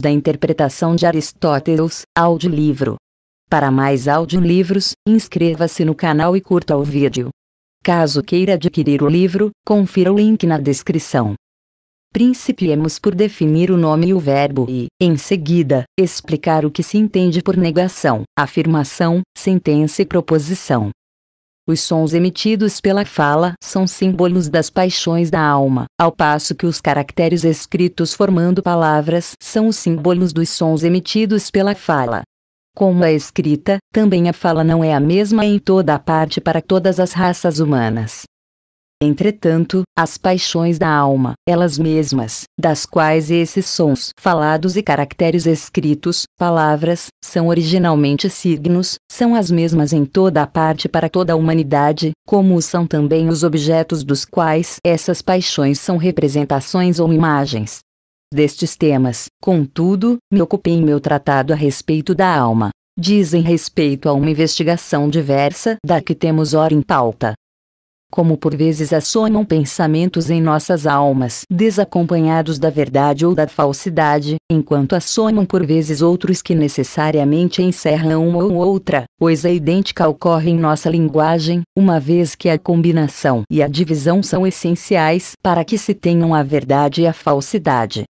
da interpretação de Aristóteles, audiolivro. Para mais audiolivros, inscreva-se no canal e curta o vídeo. Caso queira adquirir o livro, confira o link na descrição. Principiemos por definir o nome e o verbo e, em seguida, explicar o que se entende por negação, afirmação, sentença e proposição. Os sons emitidos pela fala são símbolos das paixões da alma, ao passo que os caracteres escritos formando palavras são os símbolos dos sons emitidos pela fala. Como a escrita, também a fala não é a mesma em toda a parte para todas as raças humanas. Entretanto, as paixões da alma, elas mesmas, das quais esses sons falados e caracteres escritos, palavras, são originalmente signos, são as mesmas em toda a parte para toda a humanidade, como são também os objetos dos quais essas paixões são representações ou imagens. Destes temas, contudo, me ocupei em meu tratado a respeito da alma. Dizem respeito a uma investigação diversa da que temos ora em pauta, como por vezes assomam pensamentos em nossas almas, desacompanhados da verdade ou da falsidade, enquanto assomam por vezes outros que necessariamente encerram uma ou outra, coisa idêntica ocorre em nossa linguagem, uma vez que a combinação e a divisão são essenciais para que se tenham a verdade e a falsidade.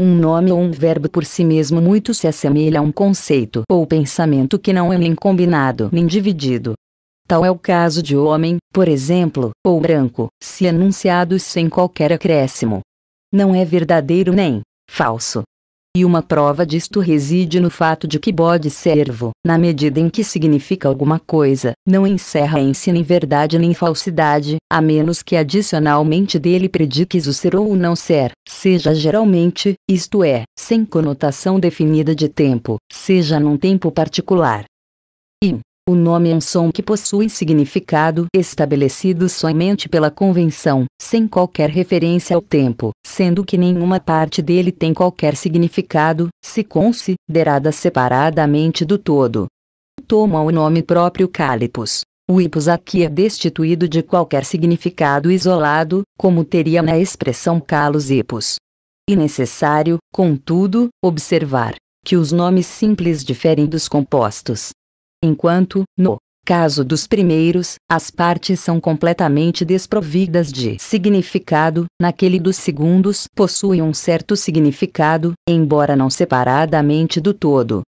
Um nome ou um verbo por si mesmo muito se assemelha a um conceito ou pensamento que não é nem combinado nem dividido, Tal é o caso de homem, por exemplo, ou branco, se anunciados sem qualquer acréscimo. Não é verdadeiro nem falso. E uma prova disto reside no fato de que bode servo, na medida em que significa alguma coisa, não encerra em si nem verdade nem falsidade, a menos que adicionalmente dele prediques o ser ou o não ser, seja geralmente, isto é, sem conotação definida de tempo, seja num tempo particular. E, o nome é um som que possui significado estabelecido somente pela convenção, sem qualquer referência ao tempo, sendo que nenhuma parte dele tem qualquer significado, se considerada separadamente do todo. Toma o nome próprio Calipos. O hipos aqui é destituído de qualquer significado isolado, como teria na expressão calos hipos. E necessário, contudo, observar que os nomes simples diferem dos compostos, enquanto, no caso dos primeiros, as partes são completamente desprovidas de significado, naquele dos segundos possuem um certo significado, embora não separadamente do todo.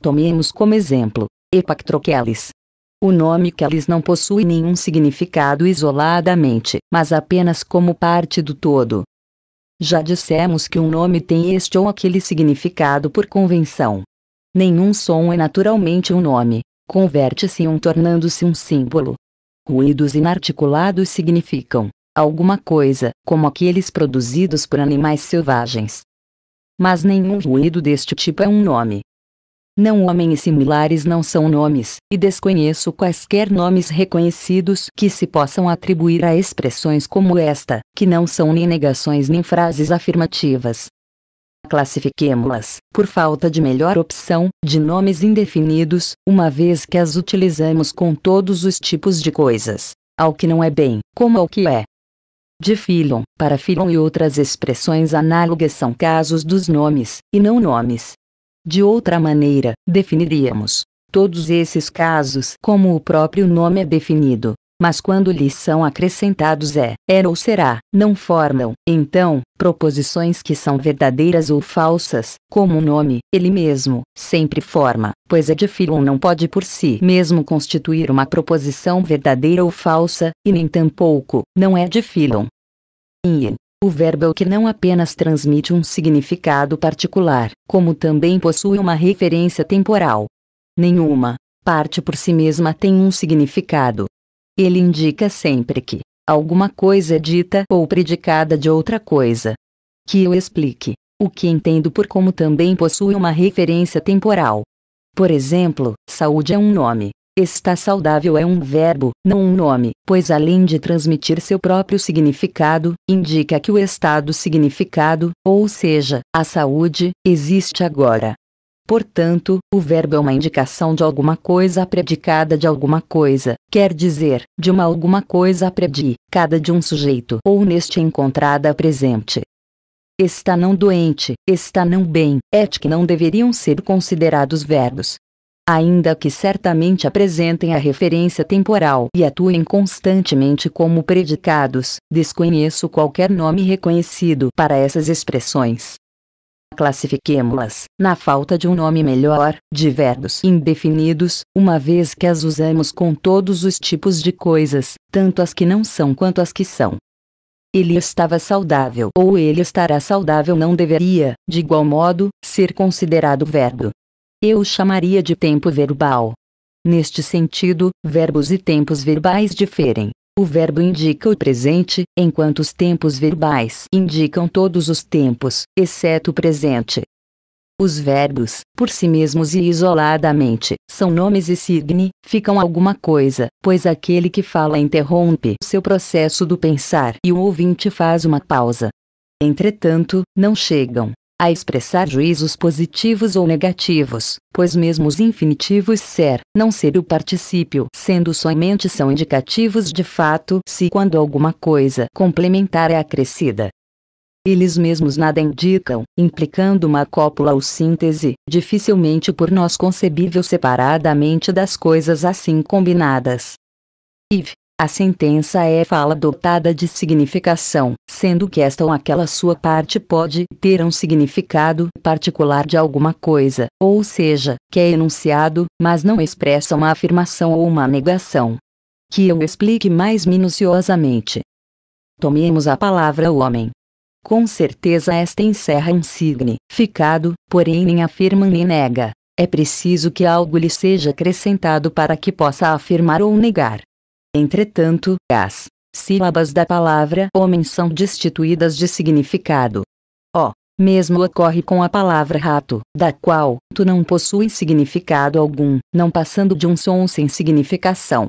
Tomemos como exemplo, Epactroquelis. O nome Kelis não possui nenhum significado isoladamente, mas apenas como parte do todo. Já dissemos que um nome tem este ou aquele significado por convenção. Nenhum som é naturalmente um nome, converte-se em um tornando-se um símbolo. Ruídos inarticulados significam alguma coisa, como aqueles produzidos por animais selvagens. Mas nenhum ruído deste tipo é um nome. Não homem e similares não são nomes, e desconheço quaisquer nomes reconhecidos que se possam atribuir a expressões como esta, que não são nem negações nem frases afirmativas, classifiquemo-las, por falta de melhor opção, de nomes indefinidos, uma vez que as utilizamos com todos os tipos de coisas, ao que não é bem, como ao que é. De filon, para filon e outras expressões análogas são casos dos nomes, e não nomes. De outra maneira, definiríamos todos esses casos como o próprio nome é definido, mas quando lhes são acrescentados é, era ou será, não formam, então, proposições que são verdadeiras ou falsas, como o nome, ele mesmo, sempre forma, pois é de filon não pode por si mesmo constituir uma proposição verdadeira ou falsa, e nem tampouco, não é de. E, o verbo é o que não apenas transmite um significado particular, como também possui uma referência temporal. Nenhuma parte por si mesma tem um significado, ele indica sempre que alguma coisa é dita ou predicada de outra coisa. Que eu explique. O que entendo por como também possui uma referência temporal. Por exemplo, saúde é um nome. Está saudável é um verbo, não um nome, pois além de transmitir seu próprio significado, indica que o estado significado, ou seja, a saúde, existe agora. Portanto, o verbo é uma indicação de alguma coisa predicada de alguma coisa, quer dizer, de uma alguma coisa predicada de um sujeito ou neste encontrada presente. está não doente, está não bem, et que não deveriam ser considerados verbos. Ainda que certamente apresentem a referência temporal e atuem constantemente como predicados, desconheço qualquer nome reconhecido para essas expressões classifiquemo-las, na falta de um nome melhor, de verbos indefinidos, uma vez que as usamos com todos os tipos de coisas, tanto as que não são quanto as que são. Ele estava saudável ou ele estará saudável não deveria, de igual modo, ser considerado verbo. Eu o chamaria de tempo verbal. Neste sentido, verbos e tempos verbais diferem. O verbo indica o presente, enquanto os tempos verbais indicam todos os tempos, exceto o presente. Os verbos, por si mesmos e isoladamente, são nomes e significam alguma coisa, pois aquele que fala interrompe seu processo do pensar e o ouvinte faz uma pausa. Entretanto, não chegam, a expressar juízos positivos ou negativos, pois mesmo os infinitivos ser, não ser o particípio, sendo somente são indicativos de fato se quando alguma coisa complementar é acrescida. Eles mesmos nada indicam, implicando uma cópula ou síntese, dificilmente por nós concebível separadamente das coisas assim combinadas. Iv. A sentença é fala dotada de significação, sendo que esta ou aquela sua parte pode ter um significado particular de alguma coisa, ou seja, que é enunciado, mas não expressa uma afirmação ou uma negação. Que eu explique mais minuciosamente. Tomemos a palavra homem. Com certeza esta encerra um significado, porém nem afirma nem nega. É preciso que algo lhe seja acrescentado para que possa afirmar ou negar. Entretanto, as sílabas da palavra homem são destituídas de significado. O mesmo ocorre com a palavra rato, da qual tu não possui significado algum, não passando de um som sem significação.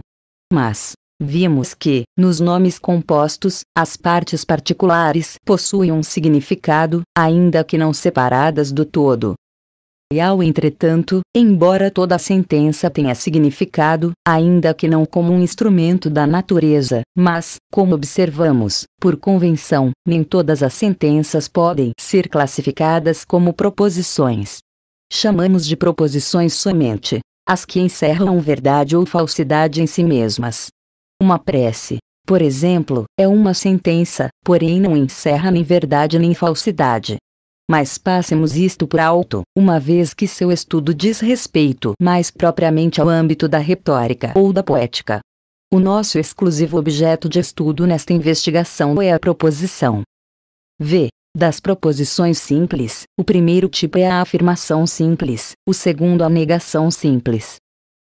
Mas, vimos que, nos nomes compostos, as partes particulares possuem um significado, ainda que não separadas do todo. Ao entretanto, embora toda sentença tenha significado, ainda que não como um instrumento da natureza, mas, como observamos, por convenção, nem todas as sentenças podem ser classificadas como proposições. Chamamos de proposições somente as que encerram verdade ou falsidade em si mesmas. Uma prece, por exemplo, é uma sentença, porém não encerra nem verdade nem falsidade. Mas passemos isto por alto, uma vez que seu estudo diz respeito mais propriamente ao âmbito da retórica ou da poética. O nosso exclusivo objeto de estudo nesta investigação é a proposição. V. Das proposições simples, o primeiro tipo é a afirmação simples, o segundo a negação simples.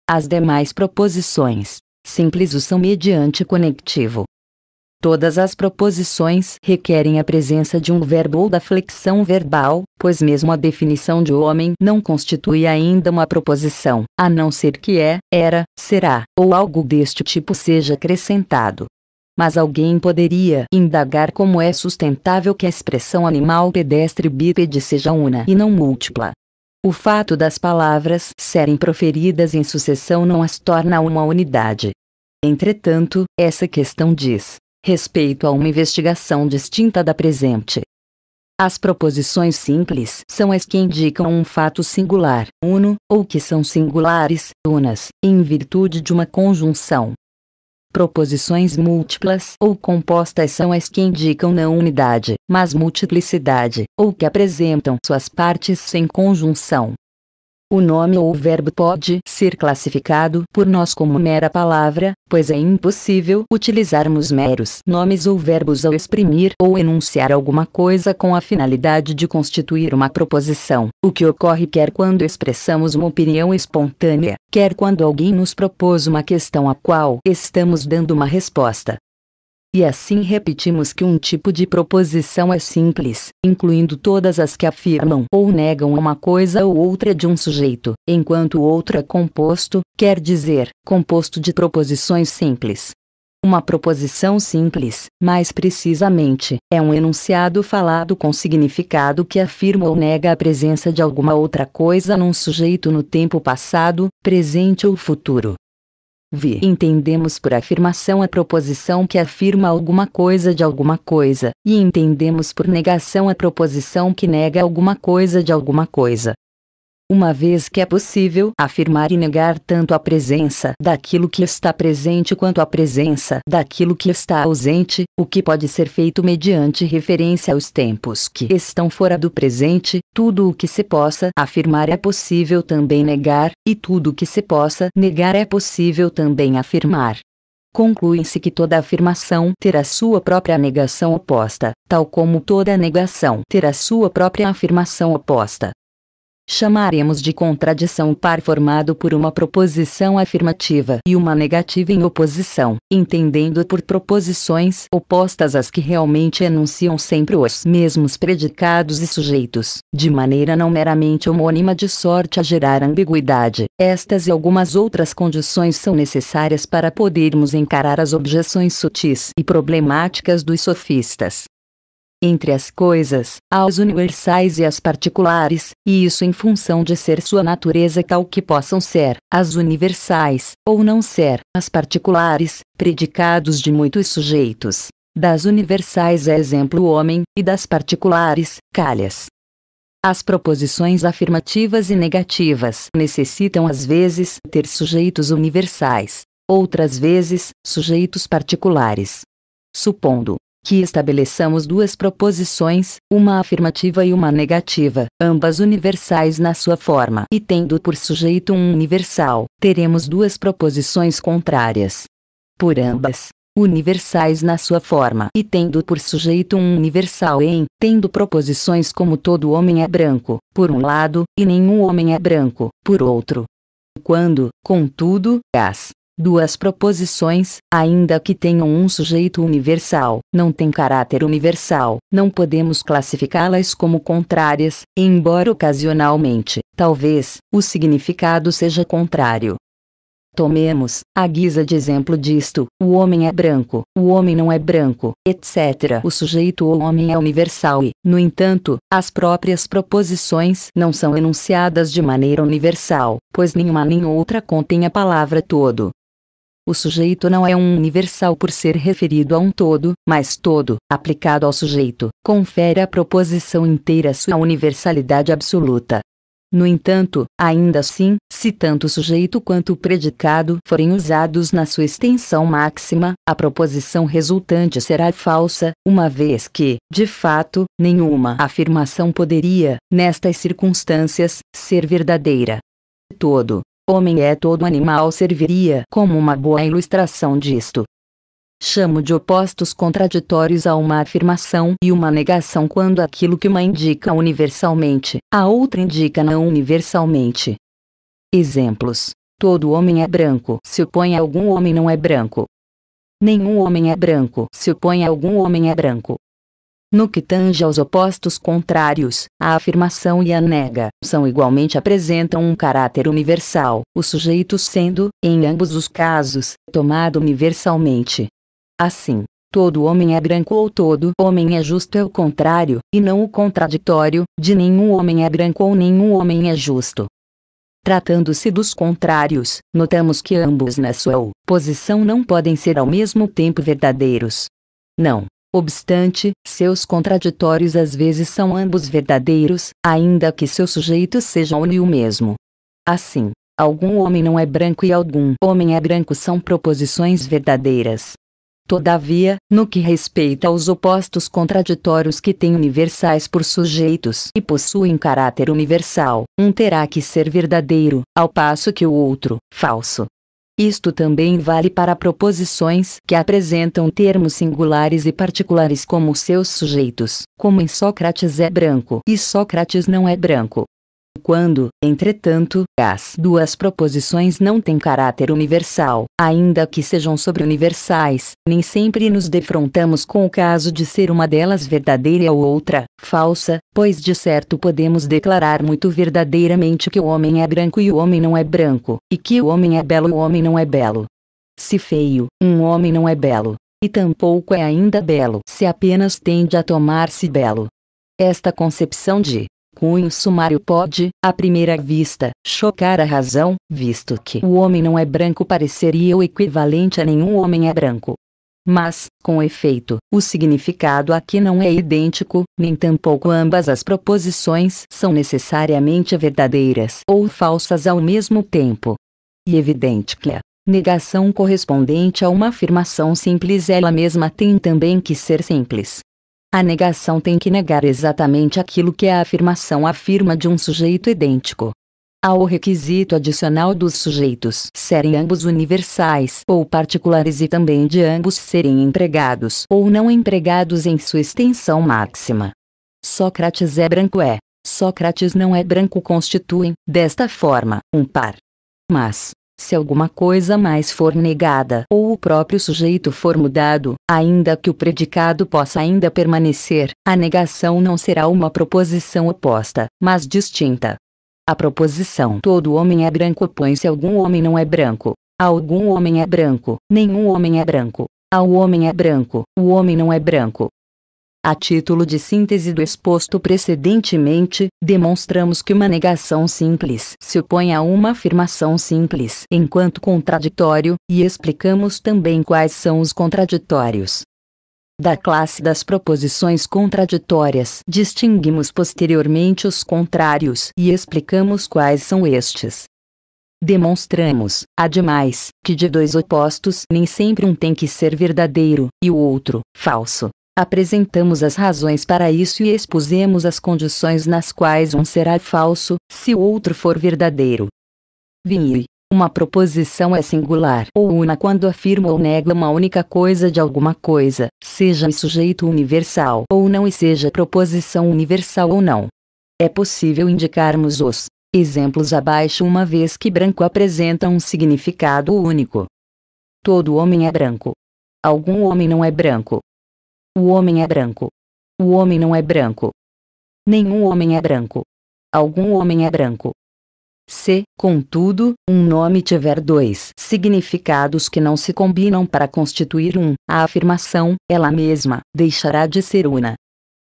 As demais proposições simples o são mediante conectivo, Todas as proposições requerem a presença de um verbo ou da flexão verbal, pois mesmo a definição de homem não constitui ainda uma proposição, a não ser que é, era, será, ou algo deste tipo seja acrescentado. Mas alguém poderia indagar como é sustentável que a expressão animal pedestre bípede seja una e não múltipla. O fato das palavras serem proferidas em sucessão não as torna uma unidade. Entretanto, essa questão diz: respeito a uma investigação distinta da presente. As proposições simples são as que indicam um fato singular, uno, ou que são singulares, unas, em virtude de uma conjunção. Proposições múltiplas ou compostas são as que indicam não unidade, mas multiplicidade, ou que apresentam suas partes sem conjunção. O nome ou verbo pode ser classificado por nós como mera palavra, pois é impossível utilizarmos meros nomes ou verbos ao exprimir ou enunciar alguma coisa com a finalidade de constituir uma proposição, o que ocorre quer quando expressamos uma opinião espontânea, quer quando alguém nos propôs uma questão a qual estamos dando uma resposta. E assim repetimos que um tipo de proposição é simples, incluindo todas as que afirmam ou negam uma coisa ou outra de um sujeito, enquanto o outro é composto, quer dizer, composto de proposições simples. Uma proposição simples, mais precisamente, é um enunciado falado com significado que afirma ou nega a presença de alguma outra coisa num sujeito no tempo passado, presente ou futuro. Vi. Entendemos por afirmação a proposição que afirma alguma coisa de alguma coisa, e entendemos por negação a proposição que nega alguma coisa de alguma coisa uma vez que é possível afirmar e negar tanto a presença daquilo que está presente quanto a presença daquilo que está ausente, o que pode ser feito mediante referência aos tempos que estão fora do presente, tudo o que se possa afirmar é possível também negar, e tudo o que se possa negar é possível também afirmar. Conclui-se que toda afirmação terá sua própria negação oposta, tal como toda negação terá sua própria afirmação oposta chamaremos de contradição o par formado por uma proposição afirmativa e uma negativa em oposição, entendendo por proposições opostas as que realmente enunciam sempre os mesmos predicados e sujeitos, de maneira não meramente homônima de sorte a gerar ambiguidade. Estas e algumas outras condições são necessárias para podermos encarar as objeções sutis e problemáticas dos sofistas entre as coisas, aos universais e as particulares, e isso em função de ser sua natureza tal que possam ser, as universais, ou não ser, as particulares, predicados de muitos sujeitos. Das universais é exemplo o homem, e das particulares, calhas. As proposições afirmativas e negativas necessitam às vezes ter sujeitos universais, outras vezes, sujeitos particulares. Supondo que estabeleçamos duas proposições, uma afirmativa e uma negativa, ambas universais na sua forma, e tendo por sujeito um universal, teremos duas proposições contrárias. Por ambas, universais na sua forma e tendo por sujeito um universal em, tendo proposições como todo homem é branco, por um lado, e nenhum homem é branco, por outro. Quando, contudo, as Duas proposições, ainda que tenham um sujeito universal, não têm caráter universal, não podemos classificá-las como contrárias, embora ocasionalmente, talvez, o significado seja contrário. Tomemos, a guisa de exemplo disto, o homem é branco, o homem não é branco, etc. O sujeito ou homem é universal e, no entanto, as próprias proposições não são enunciadas de maneira universal, pois nenhuma nem outra contém a palavra todo. O sujeito não é um universal por ser referido a um todo, mas todo, aplicado ao sujeito, confere à proposição inteira sua universalidade absoluta. No entanto, ainda assim, se tanto o sujeito quanto o predicado forem usados na sua extensão máxima, a proposição resultante será falsa, uma vez que, de fato, nenhuma afirmação poderia, nestas circunstâncias, ser verdadeira. Todo, homem é todo animal serviria como uma boa ilustração disto. Chamo de opostos contraditórios a uma afirmação e uma negação quando aquilo que uma indica universalmente, a outra indica não universalmente. Exemplos: Todo homem é branco, se opõe a algum homem não é branco. Nenhum homem é branco, se opõe a algum homem é branco. No que tange aos opostos contrários, a afirmação e a nega são igualmente apresentam um caráter universal, o sujeito sendo, em ambos os casos, tomado universalmente. Assim, todo homem é branco ou todo homem é justo é o contrário, e não o contraditório, de nenhum homem é branco ou nenhum homem é justo. Tratando-se dos contrários, notamos que ambos na sua posição não podem ser ao mesmo tempo verdadeiros. Não, Obstante, seus contraditórios às vezes são ambos verdadeiros, ainda que seu sujeito seja o mesmo. Assim, algum homem não é branco e algum homem é branco são proposições verdadeiras. Todavia, no que respeita aos opostos contraditórios que têm universais por sujeitos e possuem caráter universal, um terá que ser verdadeiro, ao passo que o outro, falso. Isto também vale para proposições que apresentam termos singulares e particulares como seus sujeitos, como em Sócrates é branco e Sócrates não é branco. Quando, entretanto, as duas proposições não têm caráter universal, ainda que sejam sobre-universais, nem sempre nos defrontamos com o caso de ser uma delas verdadeira ou outra falsa, pois de certo podemos declarar muito verdadeiramente que o homem é branco e o homem não é branco, e que o homem é belo e o homem não é belo. Se feio, um homem não é belo, e tampouco é ainda belo se apenas tende a tomar-se belo. Esta concepção de cunho sumário pode, à primeira vista, chocar a razão, visto que o homem não é branco pareceria o equivalente a nenhum homem é branco. Mas, com efeito, o significado aqui não é idêntico, nem tampouco ambas as proposições são necessariamente verdadeiras ou falsas ao mesmo tempo. E evidente que a negação correspondente a uma afirmação simples ela mesma tem também que ser simples. A negação tem que negar exatamente aquilo que a afirmação afirma de um sujeito idêntico. Há o requisito adicional dos sujeitos serem ambos universais ou particulares e também de ambos serem empregados ou não empregados em sua extensão máxima. Sócrates é branco é. Sócrates não é branco constituem, desta forma, um par. Mas, se alguma coisa mais for negada ou o próprio sujeito for mudado, ainda que o predicado possa ainda permanecer, a negação não será uma proposição oposta, mas distinta. A proposição todo homem é branco põe-se algum homem não é branco. Algum homem é branco, nenhum homem é branco. Ao homem é branco, o homem não é branco. A título de síntese do exposto precedentemente, demonstramos que uma negação simples se opõe a uma afirmação simples enquanto contraditório, e explicamos também quais são os contraditórios. Da classe das proposições contraditórias, distinguimos posteriormente os contrários e explicamos quais são estes. Demonstramos, ademais, que de dois opostos nem sempre um tem que ser verdadeiro, e o outro, falso. Apresentamos as razões para isso e expusemos as condições nas quais um será falso, se o outro for verdadeiro. Vinhe, uma proposição é singular ou una quando afirma ou nega uma única coisa de alguma coisa, seja sujeito universal ou não e seja proposição universal ou não. É possível indicarmos os exemplos abaixo uma vez que branco apresenta um significado único. Todo homem é branco. Algum homem não é branco. O homem é branco. O homem não é branco. Nenhum homem é branco. Algum homem é branco. Se, contudo, um nome tiver dois significados que não se combinam para constituir um, a afirmação, ela mesma, deixará de ser una.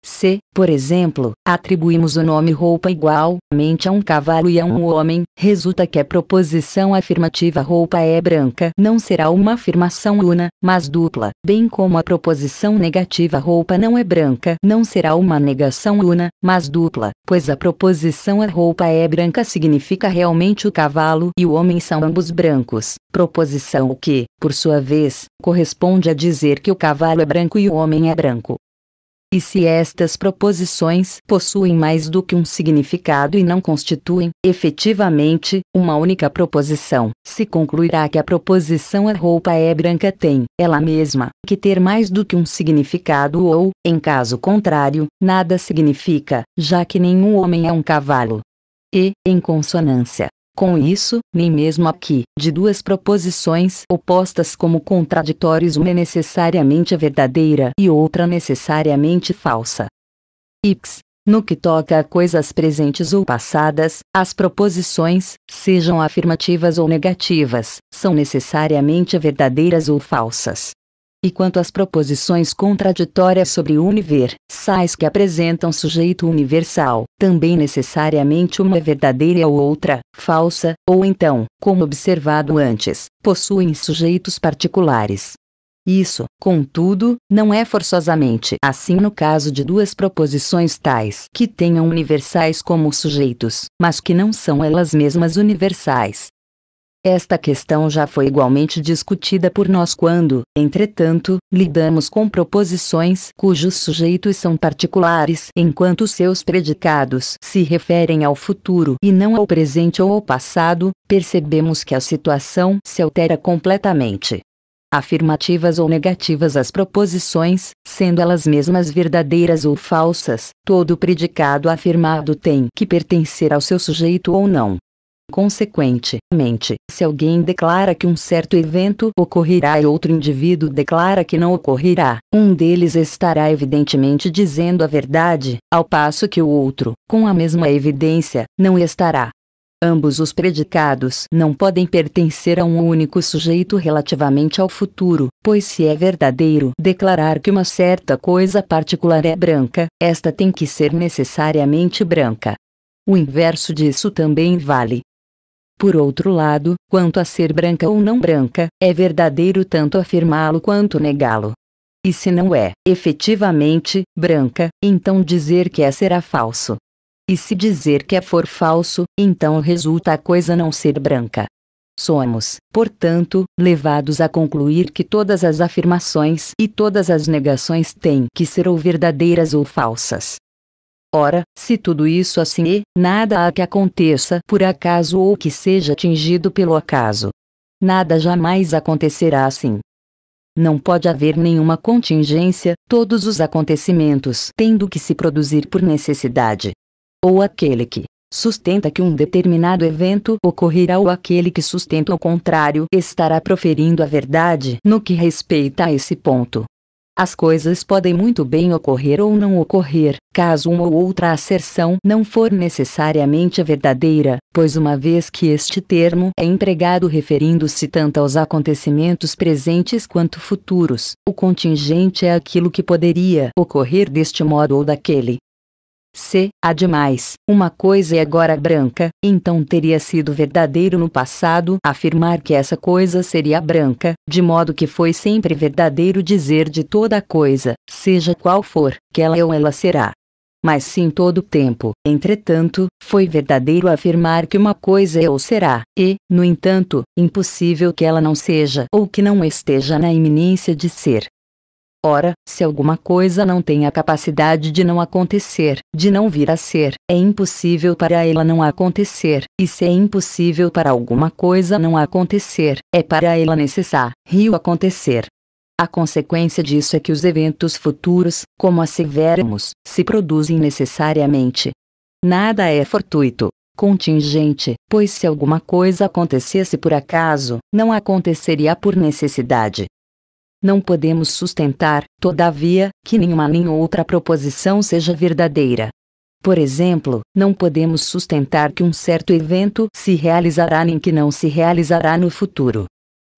Se, por exemplo, atribuímos o nome roupa igualmente a um cavalo e a um homem, resulta que a proposição afirmativa roupa é branca. Não será uma afirmação una, mas dupla, bem como a proposição negativa roupa não é branca não será uma negação una, mas dupla, pois a proposição a roupa é branca significa realmente o cavalo e o homem são ambos brancos, proposição que, por sua vez, corresponde a dizer que o cavalo é branco e o homem é branco. E se estas proposições possuem mais do que um significado e não constituem, efetivamente, uma única proposição, se concluirá que a proposição a roupa é branca tem, ela mesma, que ter mais do que um significado ou, em caso contrário, nada significa, já que nenhum homem é um cavalo. E, em consonância com isso, nem mesmo aqui, de duas proposições opostas como contraditórios uma é necessariamente verdadeira e outra necessariamente falsa. X. No que toca a coisas presentes ou passadas, as proposições, sejam afirmativas ou negativas, são necessariamente verdadeiras ou falsas. E quanto às proposições contraditórias sobre universais que apresentam sujeito universal, também necessariamente uma é verdadeira ou outra, falsa, ou então, como observado antes, possuem sujeitos particulares. Isso, contudo, não é forçosamente assim no caso de duas proposições tais que tenham universais como sujeitos, mas que não são elas mesmas universais. Esta questão já foi igualmente discutida por nós quando, entretanto, lidamos com proposições cujos sujeitos são particulares, enquanto seus predicados se referem ao futuro e não ao presente ou ao passado, percebemos que a situação se altera completamente afirmativas ou negativas as proposições, sendo elas mesmas verdadeiras ou falsas, todo predicado afirmado tem que pertencer ao seu sujeito ou não. Consequentemente, se alguém declara que um certo evento ocorrerá e outro indivíduo declara que não ocorrerá, um deles estará evidentemente dizendo a verdade, ao passo que o outro, com a mesma evidência, não estará. Ambos os predicados não podem pertencer a um único sujeito relativamente ao futuro, pois se é verdadeiro declarar que uma certa coisa particular é branca, esta tem que ser necessariamente branca. O inverso disso também vale. Por outro lado, quanto a ser branca ou não branca, é verdadeiro tanto afirmá-lo quanto negá-lo. E se não é, efetivamente, branca, então dizer que é será falso. E se dizer que é for falso, então resulta a coisa não ser branca. Somos, portanto, levados a concluir que todas as afirmações e todas as negações têm que ser ou verdadeiras ou falsas. Ora, se tudo isso assim é, nada há que aconteça por acaso ou que seja atingido pelo acaso. Nada jamais acontecerá assim. Não pode haver nenhuma contingência, todos os acontecimentos tendo que se produzir por necessidade. Ou aquele que sustenta que um determinado evento ocorrerá ou aquele que sustenta o contrário estará proferindo a verdade no que respeita a esse ponto. As coisas podem muito bem ocorrer ou não ocorrer, caso uma ou outra asserção não for necessariamente verdadeira, pois uma vez que este termo é empregado referindo-se tanto aos acontecimentos presentes quanto futuros, o contingente é aquilo que poderia ocorrer deste modo ou daquele. Se, ademais, uma coisa é agora branca, então teria sido verdadeiro no passado afirmar que essa coisa seria branca, de modo que foi sempre verdadeiro dizer de toda coisa, seja qual for, que ela é ou ela será. Mas sim todo o tempo, entretanto, foi verdadeiro afirmar que uma coisa é ou será, e, no entanto, impossível que ela não seja ou que não esteja na iminência de ser. Ora, se alguma coisa não tem a capacidade de não acontecer, de não vir a ser, é impossível para ela não acontecer, e se é impossível para alguma coisa não acontecer, é para ela necessário acontecer. A consequência disso é que os eventos futuros, como asseveramos, se produzem necessariamente. Nada é fortuito, contingente, pois se alguma coisa acontecesse por acaso, não aconteceria por necessidade. Não podemos sustentar, todavia, que nenhuma nem outra proposição seja verdadeira. Por exemplo, não podemos sustentar que um certo evento se realizará nem que não se realizará no futuro.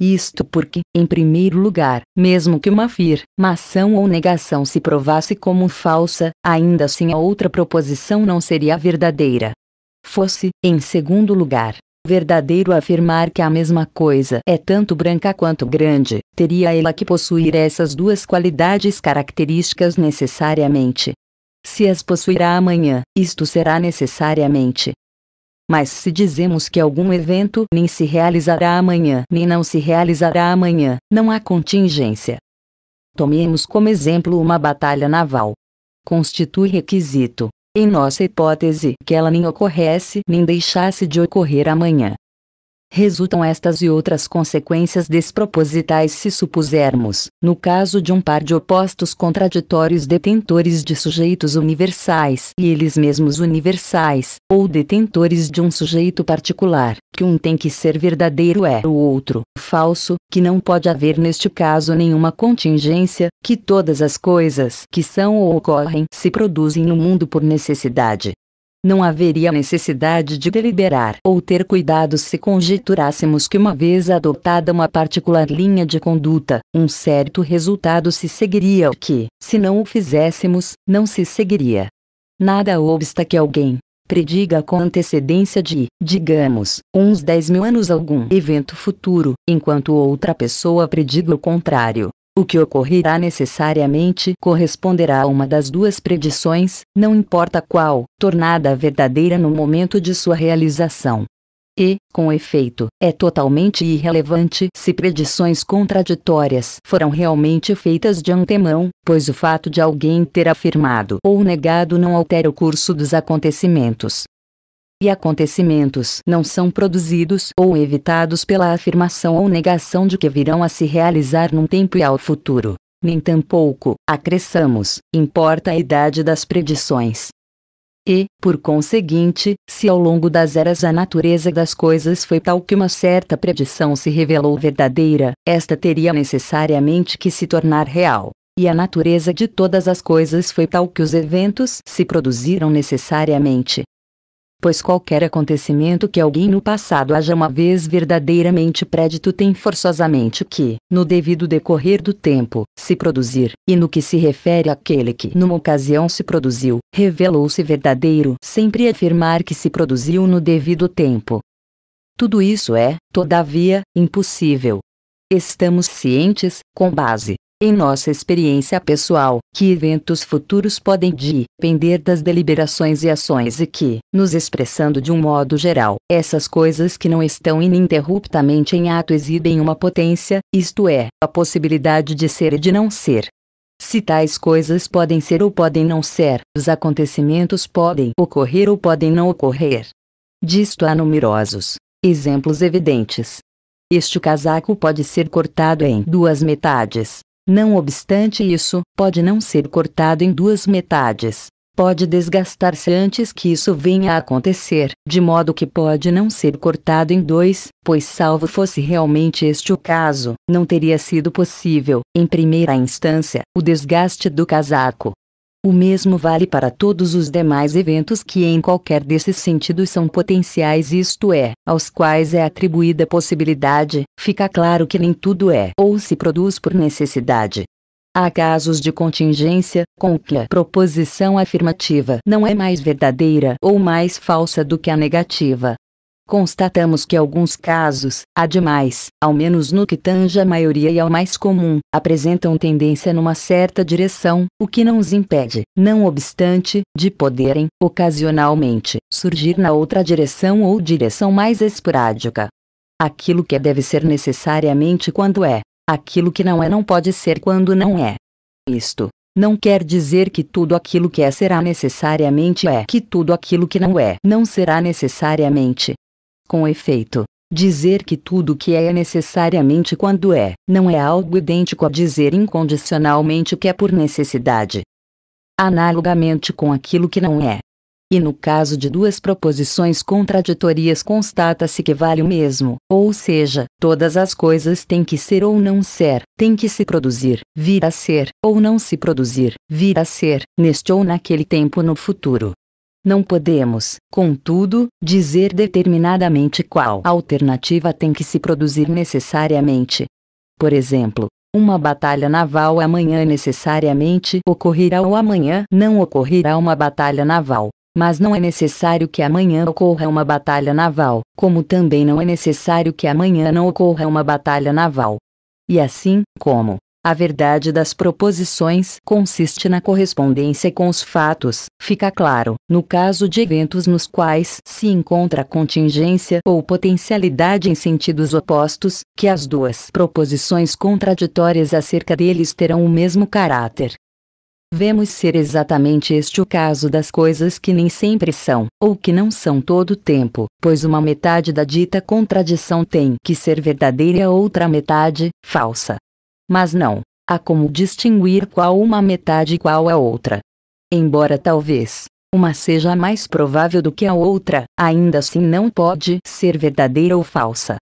Isto porque, em primeiro lugar, mesmo que uma afirmação ou negação se provasse como falsa, ainda assim a outra proposição não seria verdadeira. Fosse, em segundo lugar, verdadeiro afirmar que a mesma coisa é tanto branca quanto grande, teria ela que possuir essas duas qualidades características necessariamente. Se as possuirá amanhã, isto será necessariamente. Mas se dizemos que algum evento nem se realizará amanhã, nem não se realizará amanhã, não há contingência. Tomemos como exemplo uma batalha naval. Constitui requisito, em nossa hipótese, que ela nem ocorresse nem deixasse de ocorrer amanhã. Resultam estas e outras consequências despropositais se supusermos, no caso de um par de opostos contraditórios detentores de sujeitos universais e eles mesmos universais, ou detentores de um sujeito particular, que um tem que ser verdadeiro é o outro falso, que não pode haver neste caso nenhuma contingência, que todas as coisas que são ou ocorrem se produzem no mundo por necessidade, não haveria necessidade de deliberar ou ter cuidado se conjecturássemos que uma vez adotada uma particular linha de conduta, um certo resultado se seguiria que, se não o fizéssemos, não se seguiria. Nada obsta que alguém prediga com antecedência de, digamos, uns 10 mil anos algum evento futuro, enquanto outra pessoa prediga o contrário. O que ocorrerá necessariamente corresponderá a uma das duas predições, não importa qual, tornada verdadeira no momento de sua realização. E, com efeito, é totalmente irrelevante se predições contraditórias foram realmente feitas de antemão, pois o fato de alguém ter afirmado ou negado não altera o curso dos acontecimentos e acontecimentos não são produzidos ou evitados pela afirmação ou negação de que virão a se realizar num tempo e ao futuro. Nem tampouco, acresçamos, importa a idade das predições. E, por conseguinte, se ao longo das eras a natureza das coisas foi tal que uma certa predição se revelou verdadeira, esta teria necessariamente que se tornar real. E a natureza de todas as coisas foi tal que os eventos se produziram necessariamente, pois qualquer acontecimento que alguém no passado haja uma vez verdadeiramente prédito tem forçosamente que, no devido decorrer do tempo, se produzir, e no que se refere àquele que numa ocasião se produziu, revelou-se verdadeiro, sempre afirmar que se produziu no devido tempo. Tudo isso é, todavia, impossível. Estamos cientes, com base em nossa experiência pessoal, que eventos futuros podem depender das deliberações e ações e que, nos expressando de um modo geral, essas coisas que não estão ininterruptamente em ato exibem uma potência, isto é, a possibilidade de ser e de não ser. Se tais coisas podem ser ou podem não ser, os acontecimentos podem ocorrer ou podem não ocorrer. Disto há numerosos exemplos evidentes. Este casaco pode ser cortado em duas metades, não obstante isso, pode não ser cortado em duas metades. Pode desgastar-se antes que isso venha a acontecer, de modo que pode não ser cortado em dois, pois, salvo fosse realmente este o caso, não teria sido possível, em primeira instância, o desgaste do casaco. O mesmo vale para todos os demais eventos que em qualquer desses sentidos são potenciais, isto é, aos quais é atribuída possibilidade, fica claro que nem tudo é ou se produz por necessidade. Há casos de contingência, com que a proposição afirmativa não é mais verdadeira ou mais falsa do que a negativa, Constatamos que alguns casos, ademais, ao menos no que tange a maioria e ao mais comum, apresentam tendência numa certa direção, o que não os impede, não obstante, de poderem, ocasionalmente, surgir na outra direção ou direção mais esporádica. Aquilo que deve ser necessariamente quando é, aquilo que não é não pode ser quando não é. Isto, não quer dizer que tudo aquilo que é será necessariamente é, que tudo aquilo que não é não será necessariamente. Com efeito, dizer que tudo que é é necessariamente quando é, não é algo idêntico a dizer incondicionalmente que é por necessidade. Analogamente com aquilo que não é. E no caso de duas proposições contraditórias constata-se que vale o mesmo, ou seja, todas as coisas têm que ser ou não ser, têm que se produzir, vir a ser, ou não se produzir, vir a ser, neste ou naquele tempo no futuro. Não podemos, contudo, dizer determinadamente qual alternativa tem que se produzir necessariamente. Por exemplo, uma batalha naval amanhã necessariamente ocorrerá ou amanhã não ocorrerá uma batalha naval. Mas não é necessário que amanhã ocorra uma batalha naval, como também não é necessário que amanhã não ocorra uma batalha naval. E assim, como a verdade das proposições consiste na correspondência com os fatos, fica claro, no caso de eventos nos quais se encontra contingência ou potencialidade em sentidos opostos, que as duas proposições contraditórias acerca deles terão o mesmo caráter. Vemos ser exatamente este o caso das coisas que nem sempre são, ou que não são todo o tempo, pois uma metade da dita contradição tem que ser verdadeira e a outra metade, falsa. Mas não. Há como distinguir qual uma metade e qual a outra. Embora talvez uma seja mais provável do que a outra, ainda assim não pode ser verdadeira ou falsa.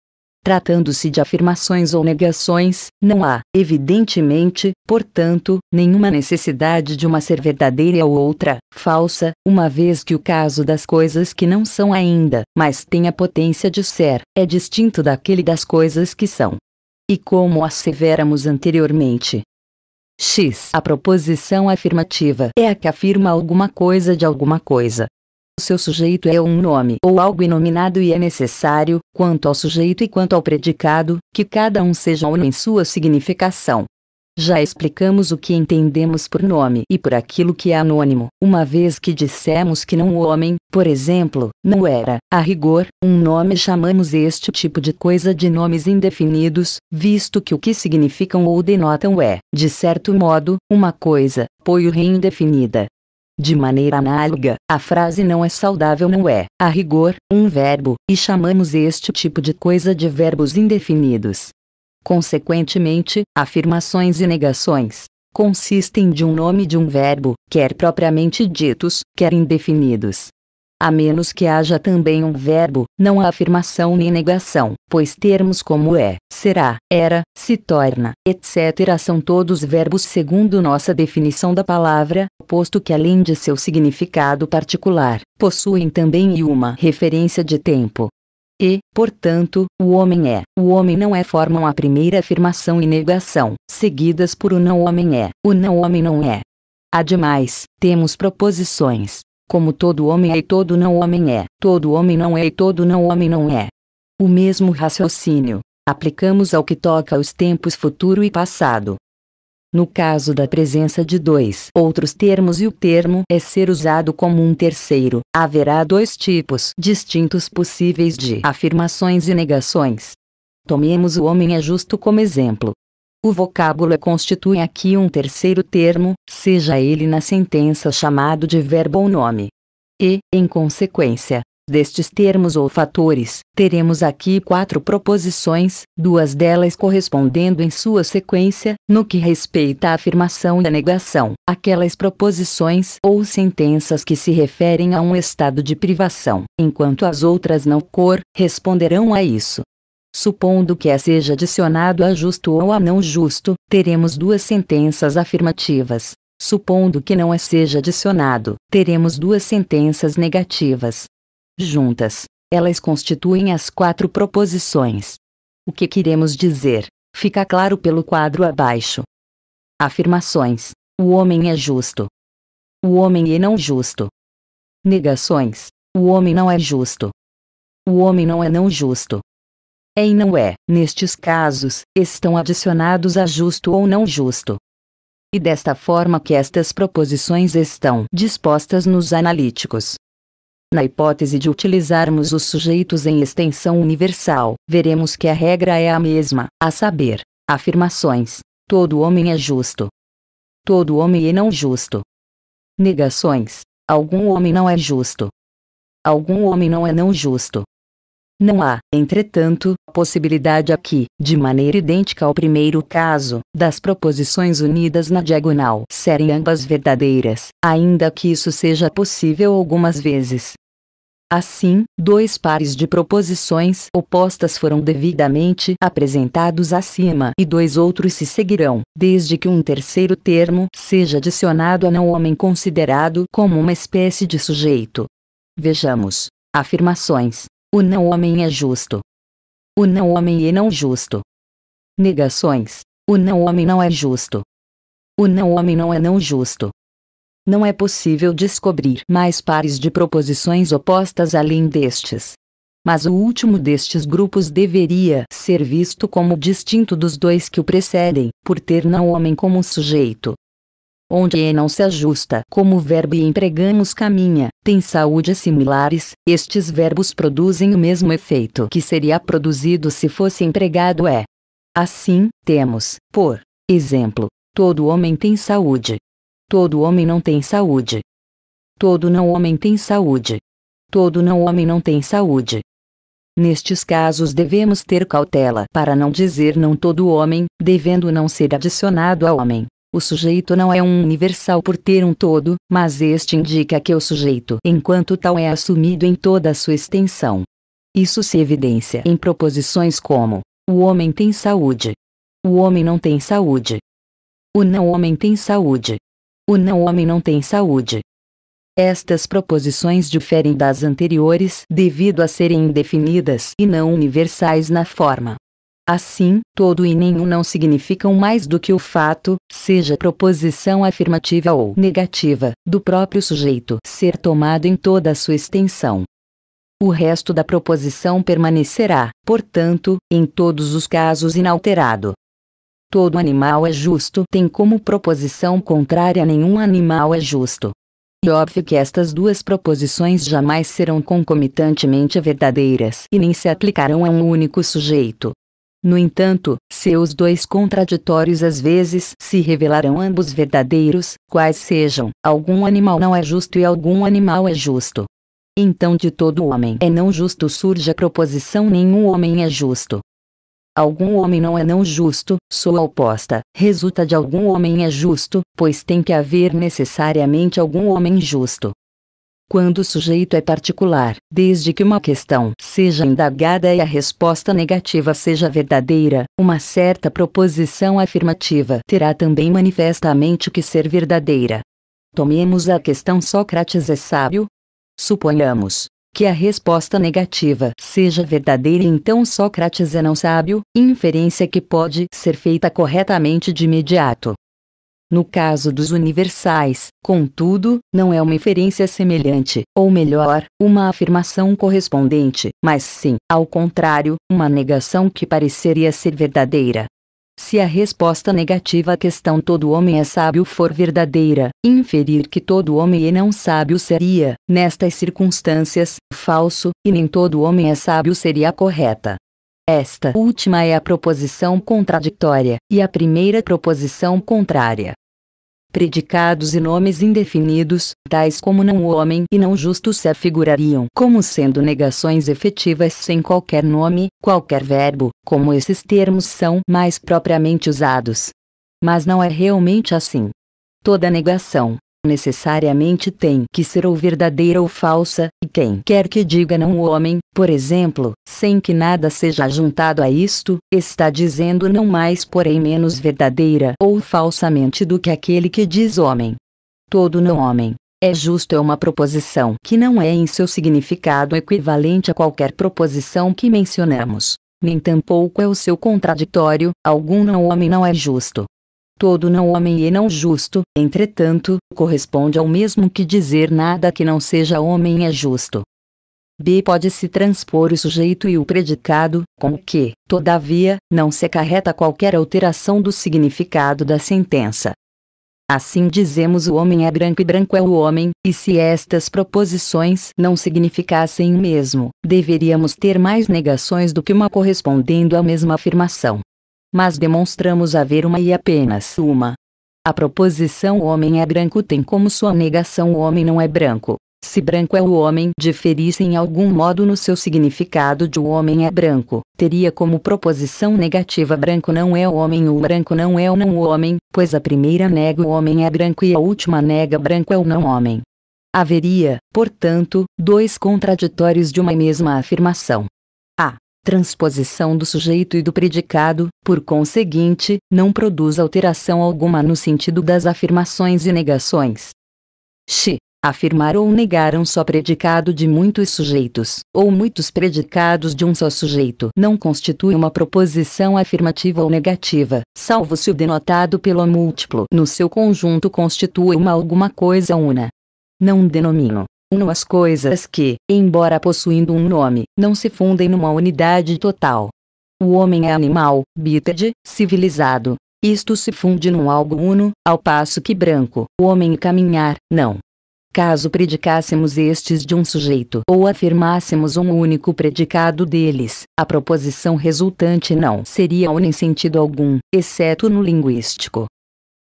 Tratando-se de afirmações ou negações, não há, evidentemente, portanto, nenhuma necessidade de uma ser verdadeira ou outra, falsa, uma vez que o caso das coisas que não são ainda, mas tem a potência de ser, é distinto daquele das coisas que são. E como asseveramos anteriormente, X. A proposição afirmativa é a que afirma alguma coisa de alguma coisa. O seu sujeito é um nome ou algo inominado e é necessário, quanto ao sujeito e quanto ao predicado, que cada um seja uno em sua significação. Já explicamos o que entendemos por nome e por aquilo que é anônimo, uma vez que dissemos que não o homem, por exemplo, não era, a rigor, um nome chamamos este tipo de coisa de nomes indefinidos, visto que o que significam ou denotam é, de certo modo, uma coisa, poio indefinida. De maneira análoga, a frase não é saudável não é, a rigor, um verbo, e chamamos este tipo de coisa de verbos indefinidos. Consequentemente, afirmações e negações consistem de um nome de um verbo, quer propriamente ditos, quer indefinidos. a menos que haja também um verbo, não há afirmação nem negação, pois termos como é, será, era, se torna, etc. são todos verbos segundo nossa definição da palavra, posto que além de seu significado particular, possuem também uma referência de tempo. E, portanto, o homem é, o homem não é formam a primeira afirmação e negação, seguidas por o não homem é, o não homem não é. Ademais, temos proposições, como todo homem é e todo não homem é, todo homem não é e todo não homem não é. O mesmo raciocínio aplicamos ao que toca aos tempos futuro e passado. No caso da presença de dois outros termos e o termo é ser usado como um terceiro, haverá dois tipos distintos possíveis de afirmações e negações. Tomemos o homem é justo como exemplo. O vocábulo constitui aqui um terceiro termo, seja ele na sentença chamado de verbo ou nome. E, em consequência, destes termos ou fatores, teremos aqui quatro proposições, duas delas correspondendo em sua sequência, no que respeita à afirmação e à negação, aquelas proposições ou sentenças que se referem a um estado de privação, enquanto as outras não cor, responderão a isso. Supondo que a seja adicionado a justo ou a não justo, teremos duas sentenças afirmativas. Supondo que não a seja adicionado, teremos duas sentenças negativas. Juntas, elas constituem as quatro proposições. O que queremos dizer? Fica claro pelo quadro abaixo. Afirmações: O homem é justo. O homem é não justo. Negações: O homem não é justo. O homem não é não justo é e não é, nestes casos, estão adicionados a justo ou não justo. E desta forma que estas proposições estão dispostas nos analíticos. Na hipótese de utilizarmos os sujeitos em extensão universal, veremos que a regra é a mesma, a saber, afirmações: todo homem é justo. Todo homem é não justo. Negações: algum homem não é justo. Algum homem não é não justo. Não há, entretanto, possibilidade aqui, de maneira idêntica ao primeiro caso, das proposições unidas na diagonal serem ambas verdadeiras, ainda que isso seja possível algumas vezes. Assim, dois pares de proposições opostas foram devidamente apresentados acima e dois outros se seguirão, desde que um terceiro termo seja adicionado a não homem considerado como uma espécie de sujeito. Vejamos. Afirmações. O não homem é justo. O não homem é não justo. Negações. O não homem não é justo. O não homem não é não justo. Não é possível descobrir mais pares de proposições opostas além destes. Mas o último destes grupos deveria ser visto como distinto dos dois que o precedem, por ter não homem como sujeito onde e não se ajusta como verbo e empregamos caminha, tem saúde similares, estes verbos produzem o mesmo efeito que seria produzido se fosse empregado é. Assim, temos, por exemplo, todo homem tem saúde. Todo homem não tem saúde. Todo não homem tem saúde. Todo não homem não tem saúde. Nestes casos devemos ter cautela para não dizer não todo homem, devendo não ser adicionado a homem. O sujeito não é um universal por ter um todo, mas este indica que o sujeito, enquanto tal, é assumido em toda a sua extensão. Isso se evidencia em proposições como: o homem tem saúde. O homem não tem saúde. O não homem tem saúde. O não homem não tem saúde. Estas proposições diferem das anteriores devido a serem indefinidas e não universais na forma. Assim, todo e nenhum não significam mais do que o fato, seja proposição afirmativa ou negativa, do próprio sujeito ser tomado em toda a sua extensão. O resto da proposição permanecerá, portanto, em todos os casos inalterado. Todo animal é justo tem como proposição contrária nenhum animal é justo. E óbvio que estas duas proposições jamais serão concomitantemente verdadeiras e nem se aplicarão a um único sujeito. No entanto, seus dois contraditórios às vezes se revelarão ambos verdadeiros, quais sejam, algum animal não é justo e algum animal é justo. Então de todo homem é não justo surge a proposição nenhum homem é justo. Algum homem não é não justo, sua oposta, resulta de algum homem é justo, pois tem que haver necessariamente algum homem justo. quando o sujeito é particular, desde que uma questão seja indagada e a resposta negativa seja verdadeira, uma certa proposição afirmativa terá também manifestamente que ser verdadeira. Tomemos a questão Sócrates é sábio? Suponhamos que a resposta negativa seja verdadeira então Sócrates é não sábio, inferência que pode ser feita corretamente de imediato. No caso dos universais, contudo, não é uma inferência semelhante, ou melhor, uma afirmação correspondente, mas sim, ao contrário, uma negação que pareceria ser verdadeira. Se a resposta negativa à questão todo homem é sábio for verdadeira, inferir que todo homem é não sábio seria, nestas circunstâncias, falso, e nem todo homem é sábio seria correta. Esta última é a proposição contraditória, e a primeira proposição contrária predicados e nomes indefinidos, tais como não homem e não justo se afigurariam como sendo negações efetivas sem qualquer nome, qualquer verbo, como esses termos são mais propriamente usados. Mas não é realmente assim. Toda negação, necessariamente tem que ser ou verdadeira ou falsa, e quem quer que diga não o homem, por exemplo, sem que nada seja juntado a isto, está dizendo não mais porém menos verdadeira ou falsamente do que aquele que diz homem. Todo não homem. É justo é uma proposição que não é em seu significado equivalente a qualquer proposição que mencionamos. Nem tampouco é o seu contraditório, algum não homem não é justo todo não homem e não justo, entretanto, corresponde ao mesmo que dizer nada que não seja homem é justo. B pode-se transpor o sujeito e o predicado, com o que, todavia, não se acarreta qualquer alteração do significado da sentença. Assim dizemos o homem é branco e branco é o homem, e se estas proposições não significassem o mesmo, deveríamos ter mais negações do que uma correspondendo à mesma afirmação mas demonstramos haver uma e apenas uma. A proposição homem é branco tem como sua negação o homem não é branco. Se branco é o homem diferisse em algum modo no seu significado de o homem é branco, teria como proposição negativa branco não é o homem o branco não é o não homem, pois a primeira nega o homem é branco e a última nega branco é o não homem. Haveria, portanto, dois contraditórios de uma mesma afirmação. A transposição do sujeito e do predicado, por conseguinte, não produz alteração alguma no sentido das afirmações e negações. X. Afirmar ou negar um só predicado de muitos sujeitos, ou muitos predicados de um só sujeito, não constitui uma proposição afirmativa ou negativa, salvo se o denotado pelo múltiplo no seu conjunto constitui uma alguma coisa una. Não denomino uno as coisas que, embora possuindo um nome, não se fundem numa unidade total. O homem é animal, bípede, civilizado. Isto se funde num algo uno, ao passo que branco, o homem caminhar, não. Caso predicássemos estes de um sujeito ou afirmássemos um único predicado deles, a proposição resultante não seria una em sentido algum, exceto no linguístico.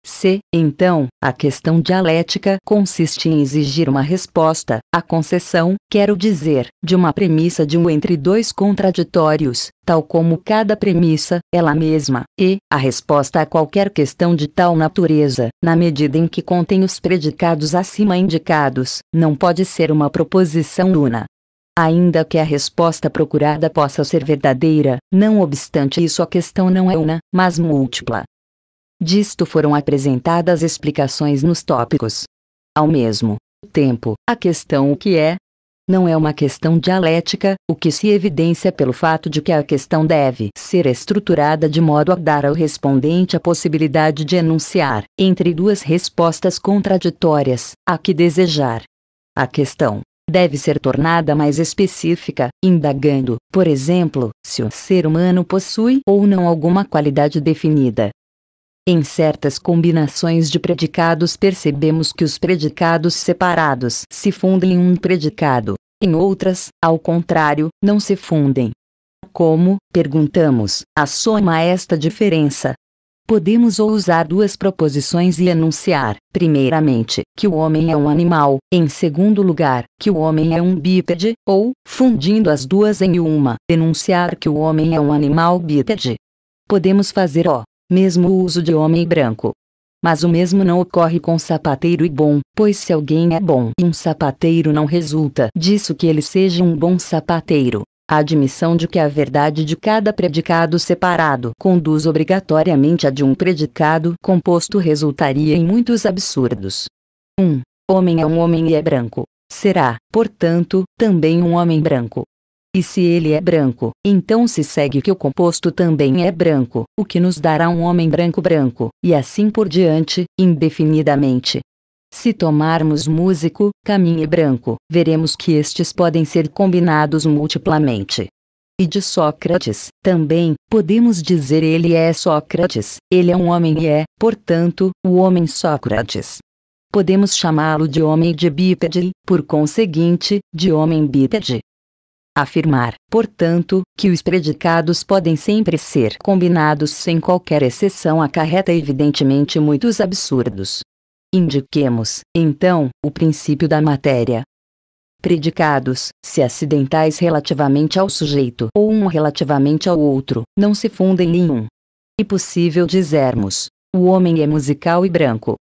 Se, então, a questão dialética consiste em exigir uma resposta, a concessão, quero dizer, de uma premissa de um entre dois contraditórios, tal como cada premissa, ela mesma, e, a resposta a qualquer questão de tal natureza, na medida em que contém os predicados acima indicados, não pode ser uma proposição una. Ainda que a resposta procurada possa ser verdadeira, não obstante isso a questão não é una, mas múltipla. Disto foram apresentadas explicações nos tópicos. Ao mesmo tempo, a questão o que é não é uma questão dialética, o que se evidencia pelo fato de que a questão deve ser estruturada de modo a dar ao respondente a possibilidade de enunciar, entre duas respostas contraditórias, a que desejar. A questão deve ser tornada mais específica, indagando, por exemplo, se o ser humano possui ou não alguma qualidade definida, em certas combinações de predicados percebemos que os predicados separados se fundem em um predicado. Em outras, ao contrário, não se fundem. Como, perguntamos, assoma esta diferença? Podemos ou usar duas proposições e anunciar, primeiramente, que o homem é um animal, em segundo lugar, que o homem é um bípede, ou, fundindo as duas em uma, enunciar que o homem é um animal bípede. Podemos fazer o mesmo uso de homem branco. Mas o mesmo não ocorre com sapateiro e bom, pois se alguém é bom e um sapateiro não resulta disso que ele seja um bom sapateiro. A admissão de que a verdade de cada predicado separado conduz obrigatoriamente a de um predicado composto resultaria em muitos absurdos. 1. Um, homem é um homem e é branco. Será, portanto, também um homem branco. E se ele é branco, então se segue que o composto também é branco, o que nos dará um homem branco branco, e assim por diante, indefinidamente. Se tomarmos músico, caminho e branco, veremos que estes podem ser combinados multiplamente. E de Sócrates, também, podemos dizer ele é Sócrates, ele é um homem e é, portanto, o homem Sócrates. Podemos chamá-lo de homem de bípede, por conseguinte, de homem bípede, Afirmar, portanto, que os predicados podem sempre ser combinados sem qualquer exceção acarreta evidentemente muitos absurdos. Indiquemos, então, o princípio da matéria. Predicados, se acidentais relativamente ao sujeito ou um relativamente ao outro, não se fundem em um. É possível dizermos: o homem é musical e branco,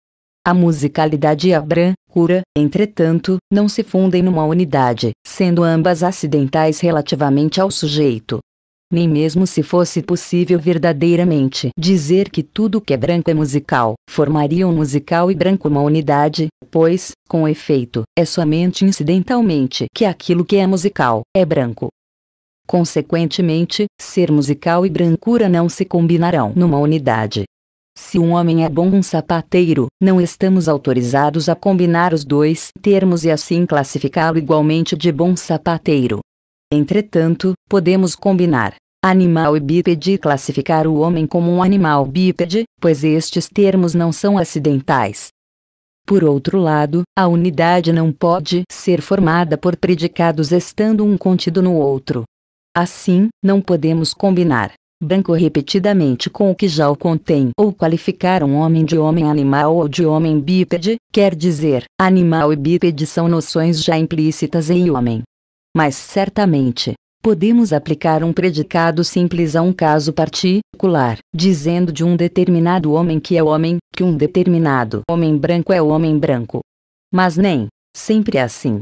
a musicalidade e a brancura, entretanto, não se fundem numa unidade, sendo ambas acidentais relativamente ao sujeito. Nem mesmo se fosse possível verdadeiramente dizer que tudo que é branco é musical, formariam musical e branco uma unidade, pois, com efeito, é somente incidentalmente que aquilo que é musical é branco. Consequentemente, ser musical e brancura não se combinarão numa unidade, se um homem é bom um sapateiro, não estamos autorizados a combinar os dois termos e assim classificá-lo igualmente de bom sapateiro. Entretanto, podemos combinar animal e bípede e classificar o homem como um animal bípede, pois estes termos não são acidentais. Por outro lado, a unidade não pode ser formada por predicados estando um contido no outro. Assim, não podemos combinar branco repetidamente com o que já o contém, ou qualificar um homem de homem animal ou de homem bípede, quer dizer, animal e bípede são noções já implícitas em homem. Mas certamente, podemos aplicar um predicado simples a um caso particular, dizendo de um determinado homem que é homem, que um determinado homem branco é homem branco. Mas nem sempre é assim.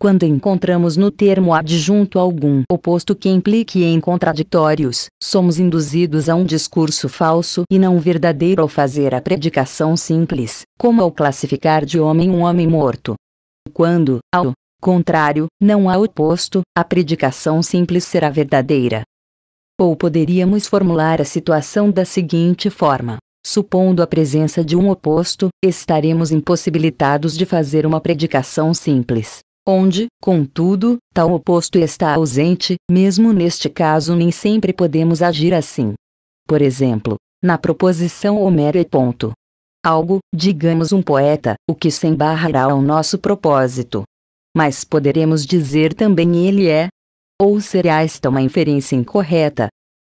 Quando encontramos no termo adjunto algum oposto que implique em contraditórios, somos induzidos a um discurso falso e não verdadeiro ao fazer a predicação simples, como ao classificar de homem um homem morto. Quando, ao contrário, não há oposto, a predicação simples será verdadeira. Ou poderíamos formular a situação da seguinte forma: supondo a presença de um oposto, estaremos impossibilitados de fazer uma predicação simples onde, contudo, tal oposto está ausente, mesmo neste caso nem sempre podemos agir assim. Por exemplo, na proposição Homero e ponto. Algo, digamos um poeta, o que se embarrará ao nosso propósito. Mas poderemos dizer também ele é? Ou será esta uma inferência incorreta?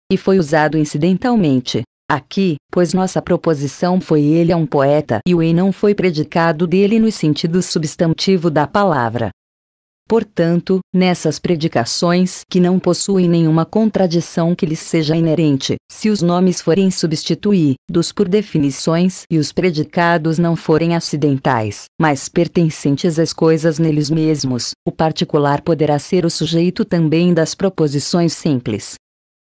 E foi usado incidentalmente, aqui, pois nossa proposição foi ele é um poeta e o e não foi predicado dele no sentido substantivo da palavra. Portanto, nessas predicações que não possuem nenhuma contradição que lhes seja inerente, se os nomes forem substituídos por definições e os predicados não forem acidentais, mas pertencentes às coisas neles mesmos, o particular poderá ser o sujeito também das proposições simples.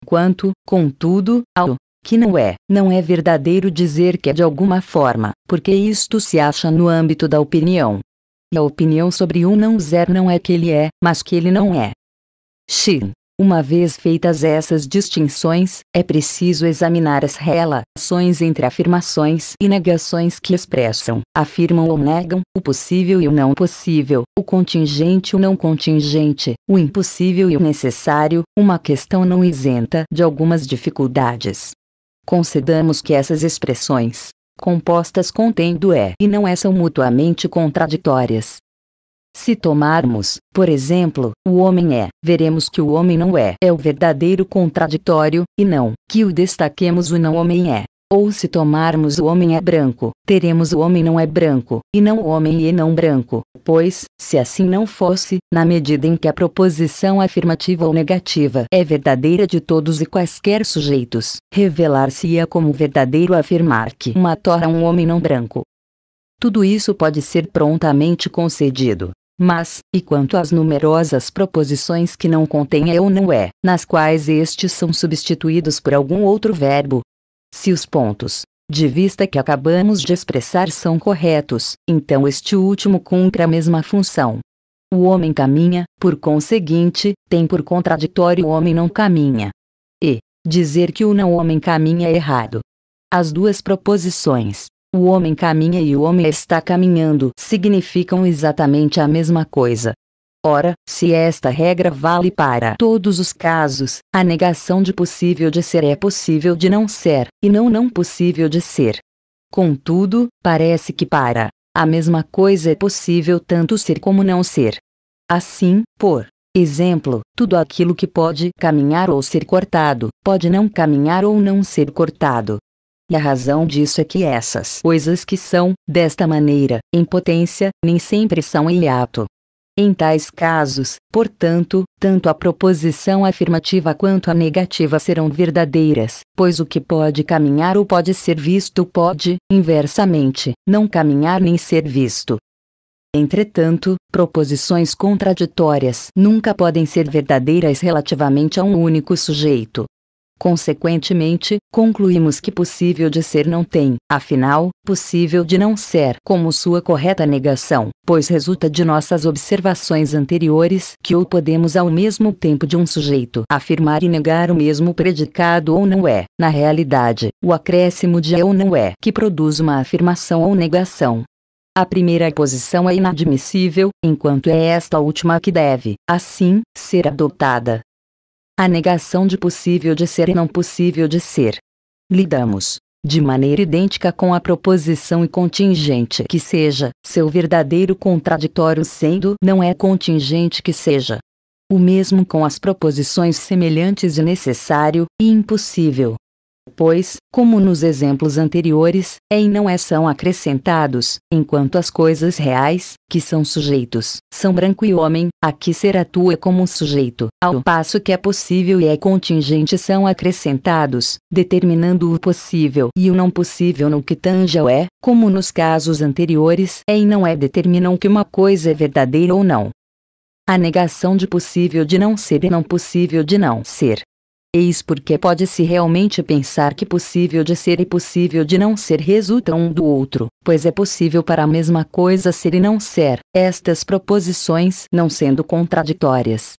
Quanto, contudo, ao que não é, não é verdadeiro dizer que é de alguma forma, porque isto se acha no âmbito da opinião, a opinião sobre um não zer não é que ele é, mas que ele não é. X. Uma vez feitas essas distinções, é preciso examinar as relações entre afirmações e negações que expressam, afirmam ou negam, o possível e o não possível, o contingente e o não contingente, o impossível e o necessário, uma questão não isenta de algumas dificuldades. Concedamos que essas expressões, compostas contém do é e não é são mutuamente contraditórias. Se tomarmos, por exemplo, o homem é, veremos que o homem não é é o verdadeiro contraditório, e não, que o destaquemos o não homem é, Ou se tomarmos o homem é branco, teremos o homem não é branco, e não o homem e não branco, pois, se assim não fosse, na medida em que a proposição afirmativa ou negativa é verdadeira de todos e quaisquer sujeitos, revelar-se-ia como verdadeiro afirmar que uma torra um homem não branco. Tudo isso pode ser prontamente concedido. Mas, e quanto às numerosas proposições que não contêm é ou não é, nas quais estes são substituídos por algum outro verbo, se os pontos de vista que acabamos de expressar são corretos, então este último cumpre a mesma função. O homem caminha, por conseguinte, tem por contraditório o homem não caminha. E, dizer que o não homem caminha é errado. As duas proposições, o homem caminha e o homem está caminhando, significam exatamente a mesma coisa. Ora, se esta regra vale para todos os casos, a negação de possível de ser é possível de não ser, e não não possível de ser. Contudo, parece que para a mesma coisa é possível tanto ser como não ser. Assim, por exemplo, tudo aquilo que pode caminhar ou ser cortado, pode não caminhar ou não ser cortado. E a razão disso é que essas coisas que são, desta maneira, em potência, nem sempre são em hiato. Em tais casos, portanto, tanto a proposição afirmativa quanto a negativa serão verdadeiras, pois o que pode caminhar ou pode ser visto pode, inversamente, não caminhar nem ser visto. Entretanto, proposições contraditórias nunca podem ser verdadeiras relativamente a um único sujeito. Consequentemente, concluímos que possível de ser não tem, afinal, possível de não ser como sua correta negação, pois resulta de nossas observações anteriores que ou podemos ao mesmo tempo de um sujeito afirmar e negar o mesmo predicado ou não é, na realidade, o acréscimo de é ou não é que produz uma afirmação ou negação. A primeira posição é inadmissível, enquanto é esta última que deve, assim, ser adotada, a negação de possível de ser e não possível de ser. Lidamos, de maneira idêntica com a proposição e contingente que seja, seu verdadeiro contraditório sendo não é contingente que seja. O mesmo com as proposições semelhantes de necessário e impossível pois, como nos exemplos anteriores, é e não é são acrescentados, enquanto as coisas reais, que são sujeitos, são branco e homem, aqui ser atua como sujeito, ao passo que é possível e é contingente são acrescentados, determinando o possível e o não possível no que tange ao é, como nos casos anteriores, é e não é determinam que uma coisa é verdadeira ou não. A negação de possível de não ser e não possível de não ser, Eis porque pode-se realmente pensar que possível de ser e possível de não ser resultam um do outro, pois é possível para a mesma coisa ser e não ser, estas proposições não sendo contraditórias.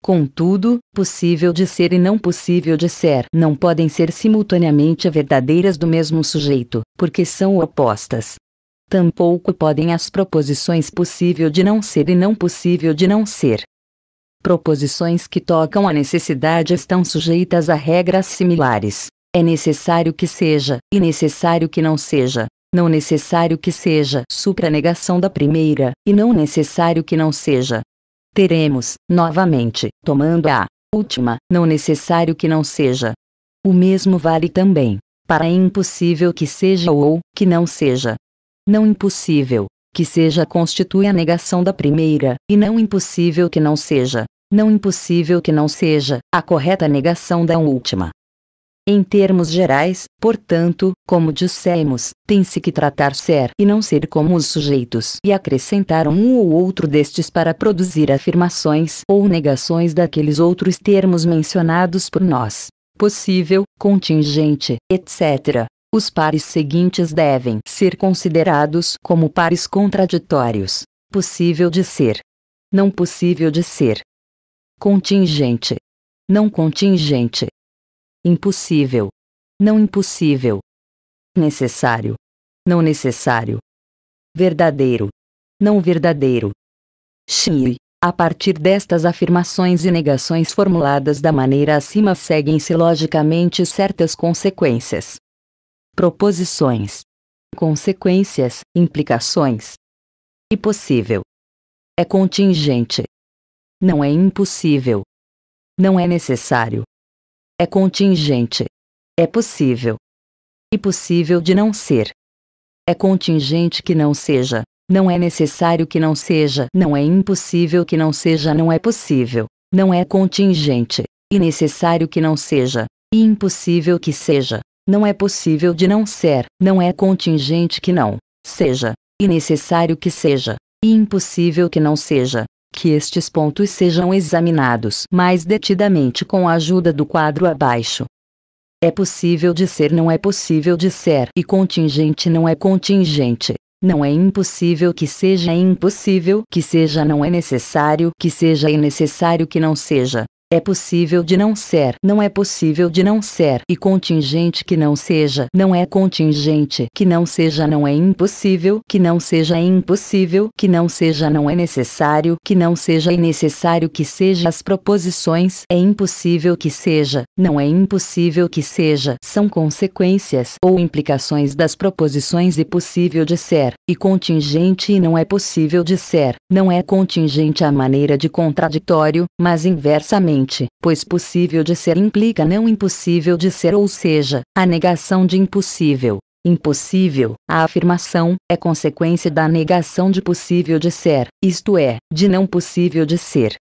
Contudo, possível de ser e não possível de ser não podem ser simultaneamente verdadeiras do mesmo sujeito, porque são opostas. Tampouco podem as proposições possível de não ser e não possível de não ser, Proposições que tocam a necessidade estão sujeitas a regras similares. É necessário que seja, e necessário que não seja. Não necessário que seja supranegação da primeira, e não necessário que não seja. Teremos, novamente, tomando a última, não necessário que não seja. O mesmo vale também para impossível que seja ou que não seja. Não impossível, que seja constitui a negação da primeira, e não impossível que não seja, não impossível que não seja, a correta negação da última. Em termos gerais, portanto, como dissemos, tem-se que tratar ser e não ser como os sujeitos e acrescentar um ou outro destes para produzir afirmações ou negações daqueles outros termos mencionados por nós. Possível, contingente, etc. Os pares seguintes devem ser considerados como pares contraditórios. Possível de ser. Não possível de ser. Contingente. Não contingente. Impossível. Não impossível. Necessário. Não necessário. Verdadeiro. Não verdadeiro. Xi. A partir destas afirmações e negações formuladas da maneira acima seguem-se logicamente certas consequências proposições, consequências, implicações. E possível. É contingente. Não é impossível. Não é necessário. É contingente. É possível. e possível de não ser. É contingente que não seja, não é necessário que não seja, não é impossível que não seja, não é possível, não é contingente, e necessário que não seja, e impossível que seja, não é possível de não ser, não é contingente que não seja, e necessário que seja, e impossível que não seja, que estes pontos sejam examinados mais detidamente com a ajuda do quadro abaixo. É possível de ser, não é possível de ser, e contingente não é contingente. Não é impossível que seja, é impossível que seja, não é necessário que seja, é necessário que não seja. É possível de não ser, não é possível de não ser, e contingente que não seja, não é contingente, que não seja, não é impossível, que não seja, é impossível, que não seja, não é necessário, que não seja, é necessário que seja, as proposições, é impossível que seja, não é impossível que seja, são consequências ou implicações das proposições e possível de ser, e contingente e não é possível de ser, não é contingente a maneira de contraditório, mas inversamente pois possível de ser implica não impossível de ser, ou seja, a negação de impossível. Impossível, a afirmação, é consequência da negação de possível de ser, isto é, de não possível de ser.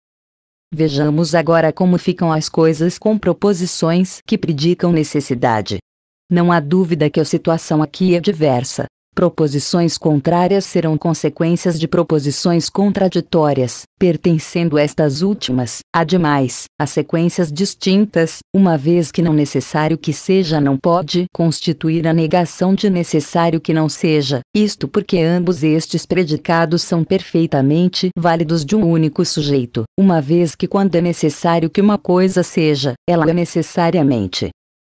Vejamos agora como ficam as coisas com proposições que predicam necessidade. Não há dúvida que a situação aqui é diversa, Proposições contrárias serão consequências de proposições contraditórias, pertencendo estas últimas, ademais, a sequências distintas, uma vez que não necessário que seja não pode constituir a negação de necessário que não seja, isto porque ambos estes predicados são perfeitamente válidos de um único sujeito, uma vez que quando é necessário que uma coisa seja, ela é necessariamente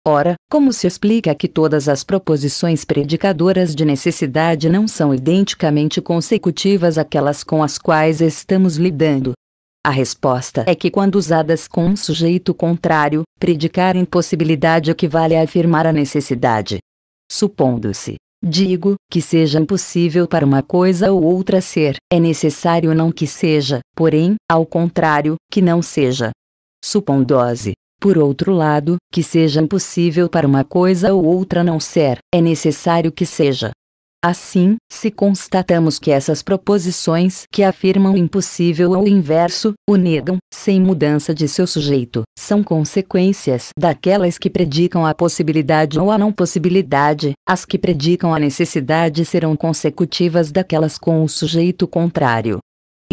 Ora, como se explica que todas as proposições predicadoras de necessidade não são identicamente consecutivas àquelas com as quais estamos lidando? A resposta é que quando usadas com um sujeito contrário, predicar impossibilidade equivale a afirmar a necessidade. Supondo-se, digo, que seja impossível para uma coisa ou outra ser, é necessário não que seja, porém, ao contrário, que não seja. Supondo-se, por outro lado, que seja impossível para uma coisa ou outra não ser, é necessário que seja. Assim, se constatamos que essas proposições que afirmam o impossível ou o inverso, o negam, sem mudança de seu sujeito, são consequências daquelas que predicam a possibilidade ou a não possibilidade, as que predicam a necessidade serão consecutivas daquelas com o sujeito contrário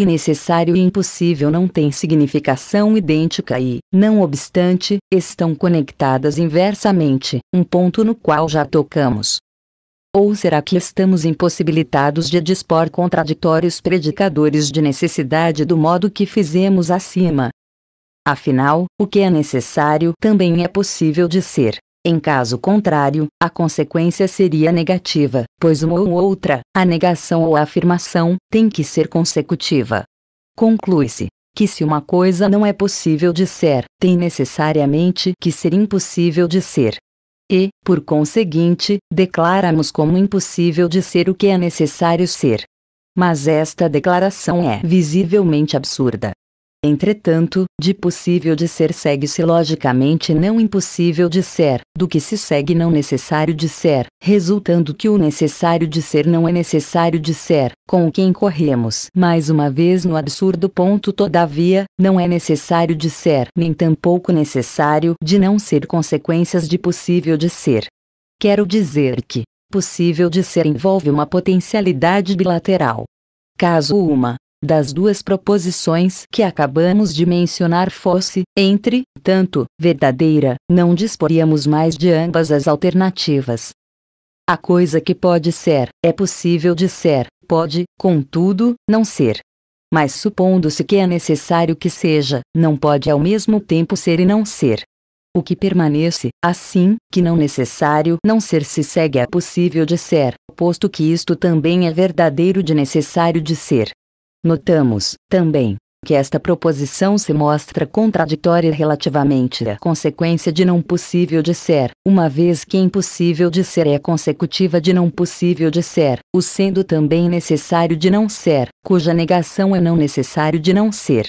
e necessário e impossível não têm significação idêntica e, não obstante, estão conectadas inversamente, um ponto no qual já tocamos. Ou será que estamos impossibilitados de dispor contraditórios predicadores de necessidade do modo que fizemos acima? Afinal, o que é necessário também é possível de ser. Em caso contrário, a consequência seria negativa, pois uma ou outra, a negação ou a afirmação, tem que ser consecutiva. Conclui-se que se uma coisa não é possível de ser, tem necessariamente que ser impossível de ser. E, por conseguinte, declaramos como impossível de ser o que é necessário ser. Mas esta declaração é visivelmente absurda. Entretanto, de possível de ser segue-se logicamente não impossível de ser, do que se segue não necessário de ser, resultando que o necessário de ser não é necessário de ser, com o que incorremos mais uma vez no absurdo ponto todavia, não é necessário de ser, nem tampouco necessário de não ser consequências de possível de ser. Quero dizer que, possível de ser envolve uma potencialidade bilateral. Caso uma, das duas proposições que acabamos de mencionar fosse, entre, tanto, verdadeira, não disporíamos mais de ambas as alternativas. A coisa que pode ser, é possível de ser, pode, contudo, não ser. Mas supondo-se que é necessário que seja, não pode ao mesmo tempo ser e não ser. O que permanece, assim, que não necessário não ser se segue a possível de ser, posto que isto também é verdadeiro de necessário de ser. Notamos, também, que esta proposição se mostra contraditória relativamente à consequência de não possível de ser, uma vez que impossível de ser é consecutiva de não possível de ser, o sendo também necessário de não ser, cuja negação é não necessário de não ser.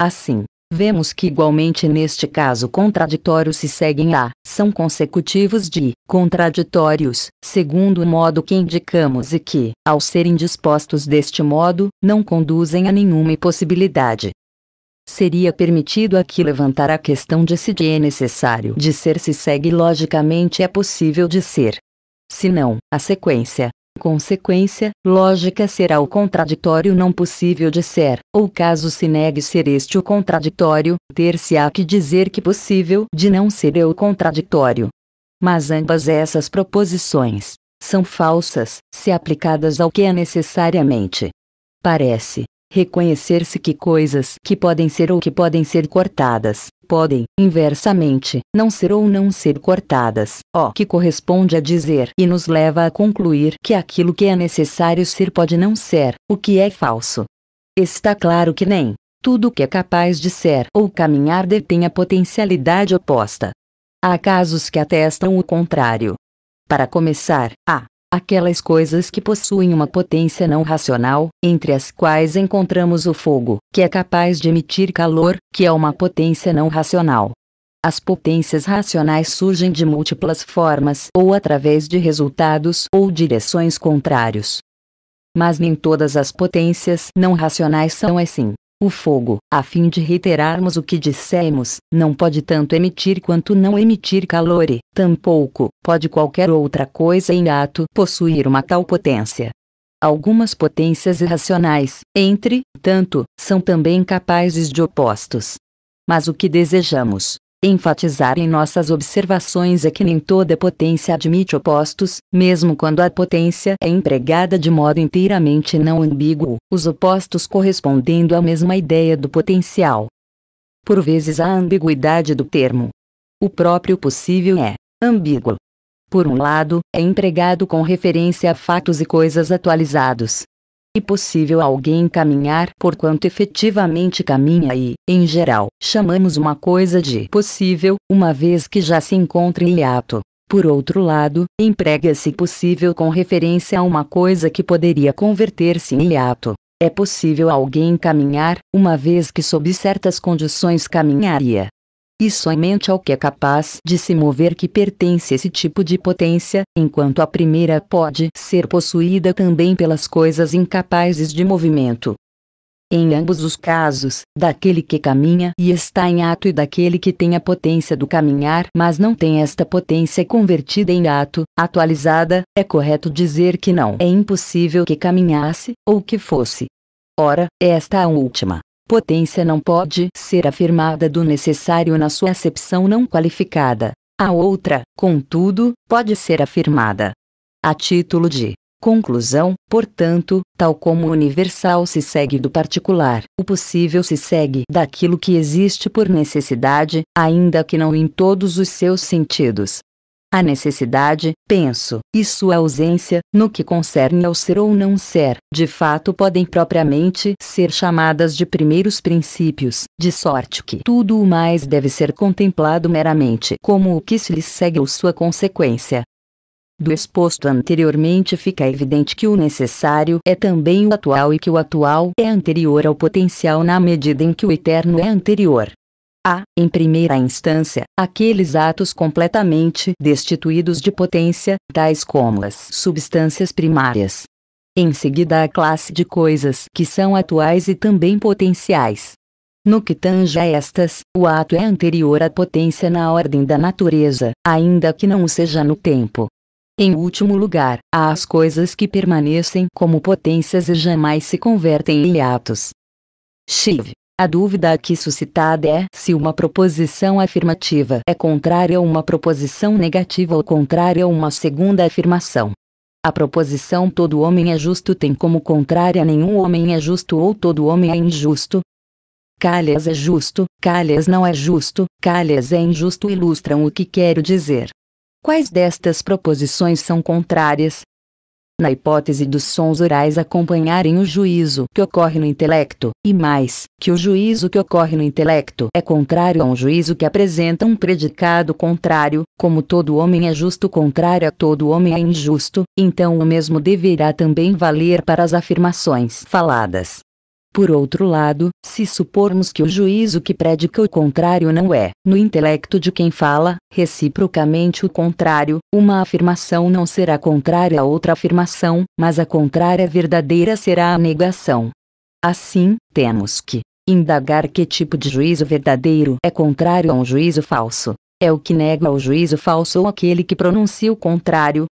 Assim, Vemos que igualmente neste caso contraditórios se seguem a, são consecutivos de, contraditórios, segundo o modo que indicamos e que, ao serem dispostos deste modo, não conduzem a nenhuma impossibilidade. Seria permitido aqui levantar a questão de se é necessário de ser se segue logicamente é possível de ser. Se não, a sequência, consequência, lógica será o contraditório não possível de ser, ou caso se negue ser este o contraditório, ter-se-á que dizer que possível de não ser é o contraditório. Mas ambas essas proposições são falsas, se aplicadas ao que é necessariamente. Parece reconhecer-se que coisas que podem ser ou que podem ser cortadas, podem, inversamente, não ser ou não ser cortadas, o que corresponde a dizer e nos leva a concluir que aquilo que é necessário ser pode não ser, o que é falso. Está claro que nem tudo que é capaz de ser ou caminhar detém a potencialidade oposta. Há casos que atestam o contrário. Para começar, há aquelas coisas que possuem uma potência não racional, entre as quais encontramos o fogo, que é capaz de emitir calor, que é uma potência não racional. As potências racionais surgem de múltiplas formas ou através de resultados ou direções contrários. Mas nem todas as potências não racionais são assim. O fogo, a fim de reiterarmos o que dissemos, não pode tanto emitir quanto não emitir calor e, tampouco, pode qualquer outra coisa em ato possuir uma tal potência. Algumas potências irracionais, entre, tanto, são também capazes de opostos. Mas o que desejamos, Enfatizar em nossas observações é que nem toda potência admite opostos, mesmo quando a potência é empregada de modo inteiramente não ambíguo, os opostos correspondendo à mesma ideia do potencial. Por vezes a ambiguidade do termo. O próprio possível é ambíguo. Por um lado, é empregado com referência a fatos e coisas atualizados, e possível alguém caminhar porquanto efetivamente caminha e, em geral, chamamos uma coisa de possível, uma vez que já se encontra em hiato. Por outro lado, emprega-se possível com referência a uma coisa que poderia converter-se em hiato. É possível alguém caminhar, uma vez que sob certas condições caminharia e somente ao que é capaz de se mover que pertence esse tipo de potência, enquanto a primeira pode ser possuída também pelas coisas incapazes de movimento. Em ambos os casos, daquele que caminha e está em ato e daquele que tem a potência do caminhar, mas não tem esta potência convertida em ato, atualizada, é correto dizer que não é impossível que caminhasse, ou que fosse. Ora, esta a última potência não pode ser afirmada do necessário na sua acepção não qualificada. A outra, contudo, pode ser afirmada. A título de conclusão, portanto, tal como o universal se segue do particular, o possível se segue daquilo que existe por necessidade, ainda que não em todos os seus sentidos. A necessidade, penso, e sua ausência, no que concerne ao ser ou não ser, de fato podem propriamente ser chamadas de primeiros princípios, de sorte que tudo o mais deve ser contemplado meramente como o que se lhe segue ou sua consequência. Do exposto anteriormente fica evidente que o necessário é também o atual e que o atual é anterior ao potencial na medida em que o eterno é anterior. Há, em primeira instância, aqueles atos completamente destituídos de potência, tais como as substâncias primárias. Em seguida, a classe de coisas que são atuais e também potenciais. No que tange a estas, o ato é anterior à potência na ordem da natureza, ainda que não seja no tempo. Em último lugar, há as coisas que permanecem como potências e jamais se convertem em atos. Chive. A dúvida aqui suscitada é se uma proposição afirmativa é contrária a uma proposição negativa ou contrária a uma segunda afirmação. A proposição todo homem é justo tem como contrária nenhum homem é justo ou todo homem é injusto. Calhas é justo, calhas não é justo, calhas é injusto ilustram o que quero dizer. Quais destas proposições são contrárias, na hipótese dos sons orais acompanharem o juízo que ocorre no intelecto, e mais, que o juízo que ocorre no intelecto é contrário a um juízo que apresenta um predicado contrário, como todo homem é justo contrário a todo homem é injusto, então o mesmo deverá também valer para as afirmações faladas. Por outro lado, se supormos que o juízo que predica o contrário não é, no intelecto de quem fala, reciprocamente o contrário, uma afirmação não será contrária a outra afirmação, mas a contrária verdadeira será a negação. Assim, temos que indagar que tipo de juízo verdadeiro é contrário a um juízo falso. É o que nega o juízo falso ou aquele que pronuncia o contrário,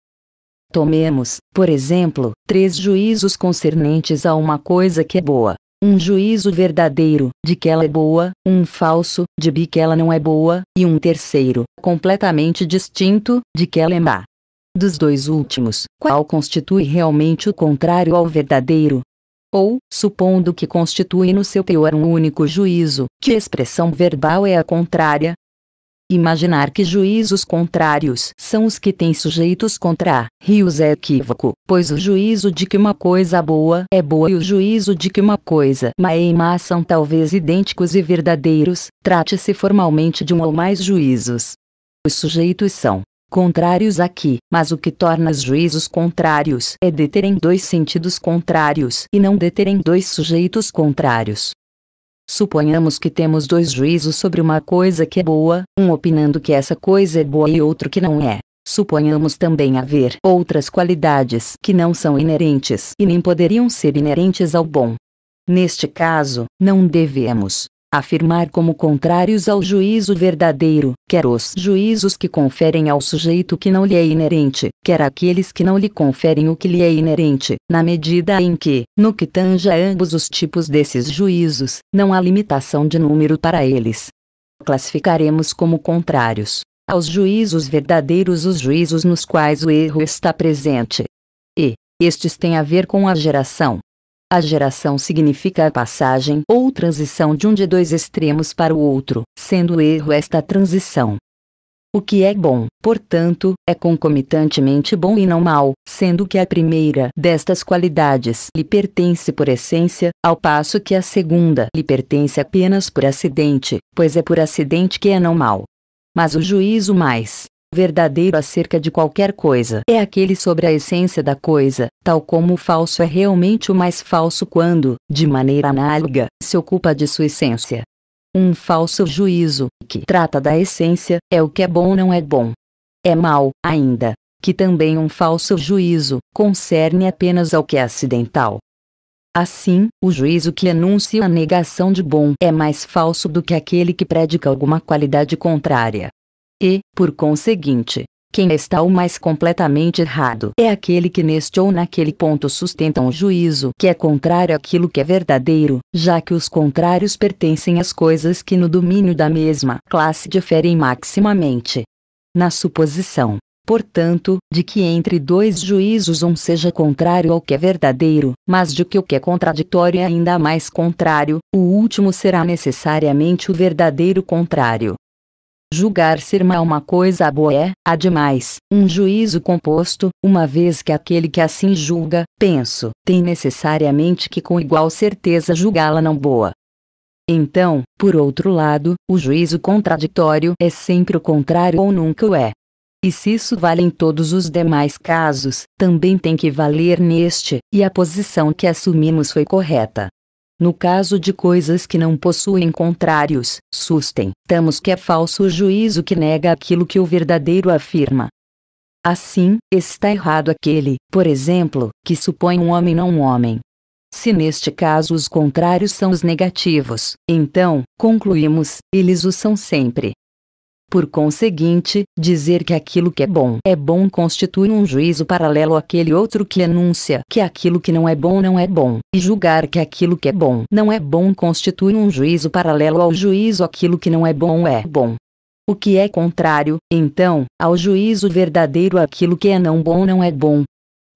Tomemos, por exemplo, três juízos concernentes a uma coisa que é boa um juízo verdadeiro, de que ela é boa, um falso, de que ela não é boa, e um terceiro, completamente distinto, de que ela é má. Dos dois últimos, qual constitui realmente o contrário ao verdadeiro? Ou, supondo que constitui no seu teor um único juízo, que expressão verbal é a contrária, Imaginar que juízos contrários são os que têm sujeitos contra rios é equívoco, pois o juízo de que uma coisa boa é boa e o juízo de que uma coisa má é má são talvez idênticos e verdadeiros, trate-se formalmente de um ou mais juízos. Os sujeitos são contrários aqui, mas o que torna os juízos contrários é deterem dois sentidos contrários e não deterem dois sujeitos contrários. Suponhamos que temos dois juízos sobre uma coisa que é boa, um opinando que essa coisa é boa e outro que não é. Suponhamos também haver outras qualidades que não são inerentes e nem poderiam ser inerentes ao bom. Neste caso, não devemos afirmar como contrários ao juízo verdadeiro, quer os juízos que conferem ao sujeito que não lhe é inerente, quer aqueles que não lhe conferem o que lhe é inerente, na medida em que, no que tange a ambos os tipos desses juízos, não há limitação de número para eles. Classificaremos como contrários aos juízos verdadeiros os juízos nos quais o erro está presente. E, estes têm a ver com a geração, a geração significa a passagem ou transição de um de dois extremos para o outro, sendo o erro esta transição. O que é bom, portanto, é concomitantemente bom e não mal, sendo que a primeira destas qualidades lhe pertence por essência, ao passo que a segunda lhe pertence apenas por acidente, pois é por acidente que é não mal. Mas o juízo mais verdadeiro acerca de qualquer coisa é aquele sobre a essência da coisa, tal como o falso é realmente o mais falso quando, de maneira análoga, se ocupa de sua essência. Um falso juízo, que trata da essência, é o que é bom não é bom. É mal, ainda, que também um falso juízo, concerne apenas ao que é acidental. Assim, o juízo que anuncia a negação de bom é mais falso do que aquele que predica alguma qualidade contrária. E, por conseguinte, quem está o mais completamente errado é aquele que neste ou naquele ponto sustenta um juízo que é contrário àquilo que é verdadeiro, já que os contrários pertencem às coisas que no domínio da mesma classe diferem maximamente. Na suposição, portanto, de que entre dois juízos um seja contrário ao que é verdadeiro, mas de que o que é contraditório é ainda mais contrário, o último será necessariamente o verdadeiro contrário. Julgar ser mal uma coisa boa é, ademais, um juízo composto, uma vez que aquele que assim julga, penso, tem necessariamente que com igual certeza julgá-la não boa. Então, por outro lado, o juízo contraditório é sempre o contrário ou nunca o é. E se isso vale em todos os demais casos, também tem que valer neste, e a posição que assumimos foi correta. No caso de coisas que não possuem contrários, sustentamos que é falso o juízo que nega aquilo que o verdadeiro afirma. Assim, está errado aquele, por exemplo, que supõe um homem não um homem. Se neste caso os contrários são os negativos, então, concluímos, eles o são sempre. Por conseguinte, dizer que aquilo que é bom é bom constitui um juízo paralelo àquele outro que anuncia que aquilo que não é bom não é bom, e julgar que aquilo que é bom não é bom constitui um juízo paralelo ao juízo aquilo que não é bom é bom. O que é contrário, então, ao juízo verdadeiro aquilo que é não bom não é bom,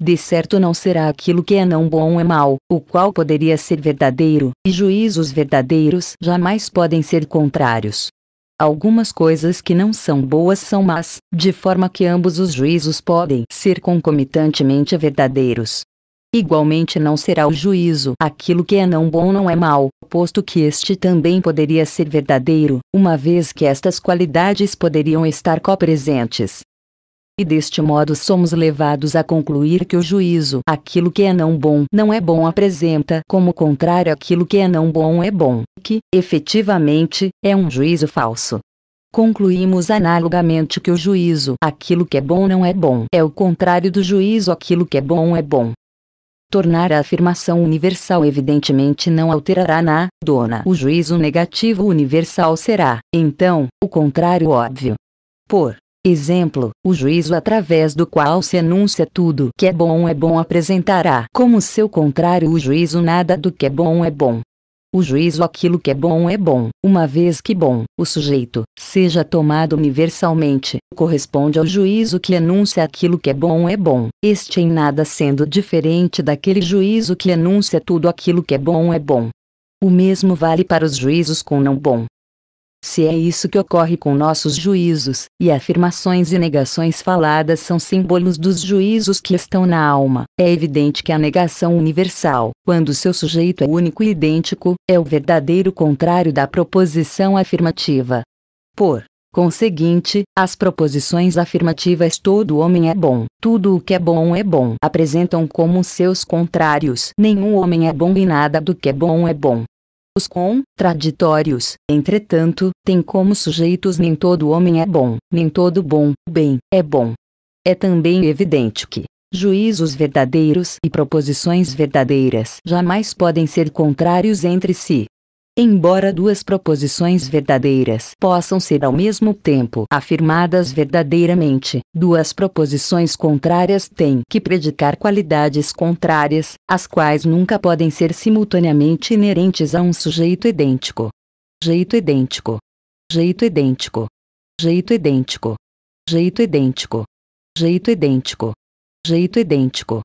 de certo não será aquilo que é não bom é mal, o qual poderia ser verdadeiro, e juízos verdadeiros jamais podem ser contrários. Algumas coisas que não são boas são más, de forma que ambos os juízos podem ser concomitantemente verdadeiros. Igualmente não será o juízo aquilo que é não bom não é mal, posto que este também poderia ser verdadeiro, uma vez que estas qualidades poderiam estar copresentes. E deste modo somos levados a concluir que o juízo, aquilo que é não bom, não é bom, apresenta como contrário aquilo que é não bom é bom, que, efetivamente, é um juízo falso. Concluímos analogamente que o juízo, aquilo que é bom não é bom, é o contrário do juízo, aquilo que é bom é bom. Tornar a afirmação universal evidentemente não alterará na dona. O juízo negativo universal será, então, o contrário óbvio. Por exemplo, o juízo através do qual se anuncia tudo que é bom é bom apresentará como seu contrário o juízo nada do que é bom é bom. O juízo aquilo que é bom é bom, uma vez que bom, o sujeito, seja tomado universalmente, corresponde ao juízo que anuncia aquilo que é bom é bom, este em nada sendo diferente daquele juízo que anuncia tudo aquilo que é bom é bom. O mesmo vale para os juízos com não bom. Se é isso que ocorre com nossos juízos, e afirmações e negações faladas são símbolos dos juízos que estão na alma, é evidente que a negação universal, quando seu sujeito é único e idêntico, é o verdadeiro contrário da proposição afirmativa. Por conseguinte, as proposições afirmativas todo homem é bom, tudo o que é bom é bom, apresentam como seus contrários. Nenhum homem é bom e nada do que é bom é bom. Os contraditórios, entretanto, têm como sujeitos nem todo homem é bom, nem todo bom, bem, é bom. É também evidente que juízos verdadeiros e proposições verdadeiras jamais podem ser contrários entre si. Embora duas proposições verdadeiras possam ser ao mesmo tempo afirmadas verdadeiramente, duas proposições contrárias têm que predicar qualidades contrárias, as quais nunca podem ser simultaneamente inerentes a um sujeito idêntico. Jeito idêntico. Jeito idêntico. Jeito idêntico. Jeito idêntico. Jeito idêntico. Jeito idêntico.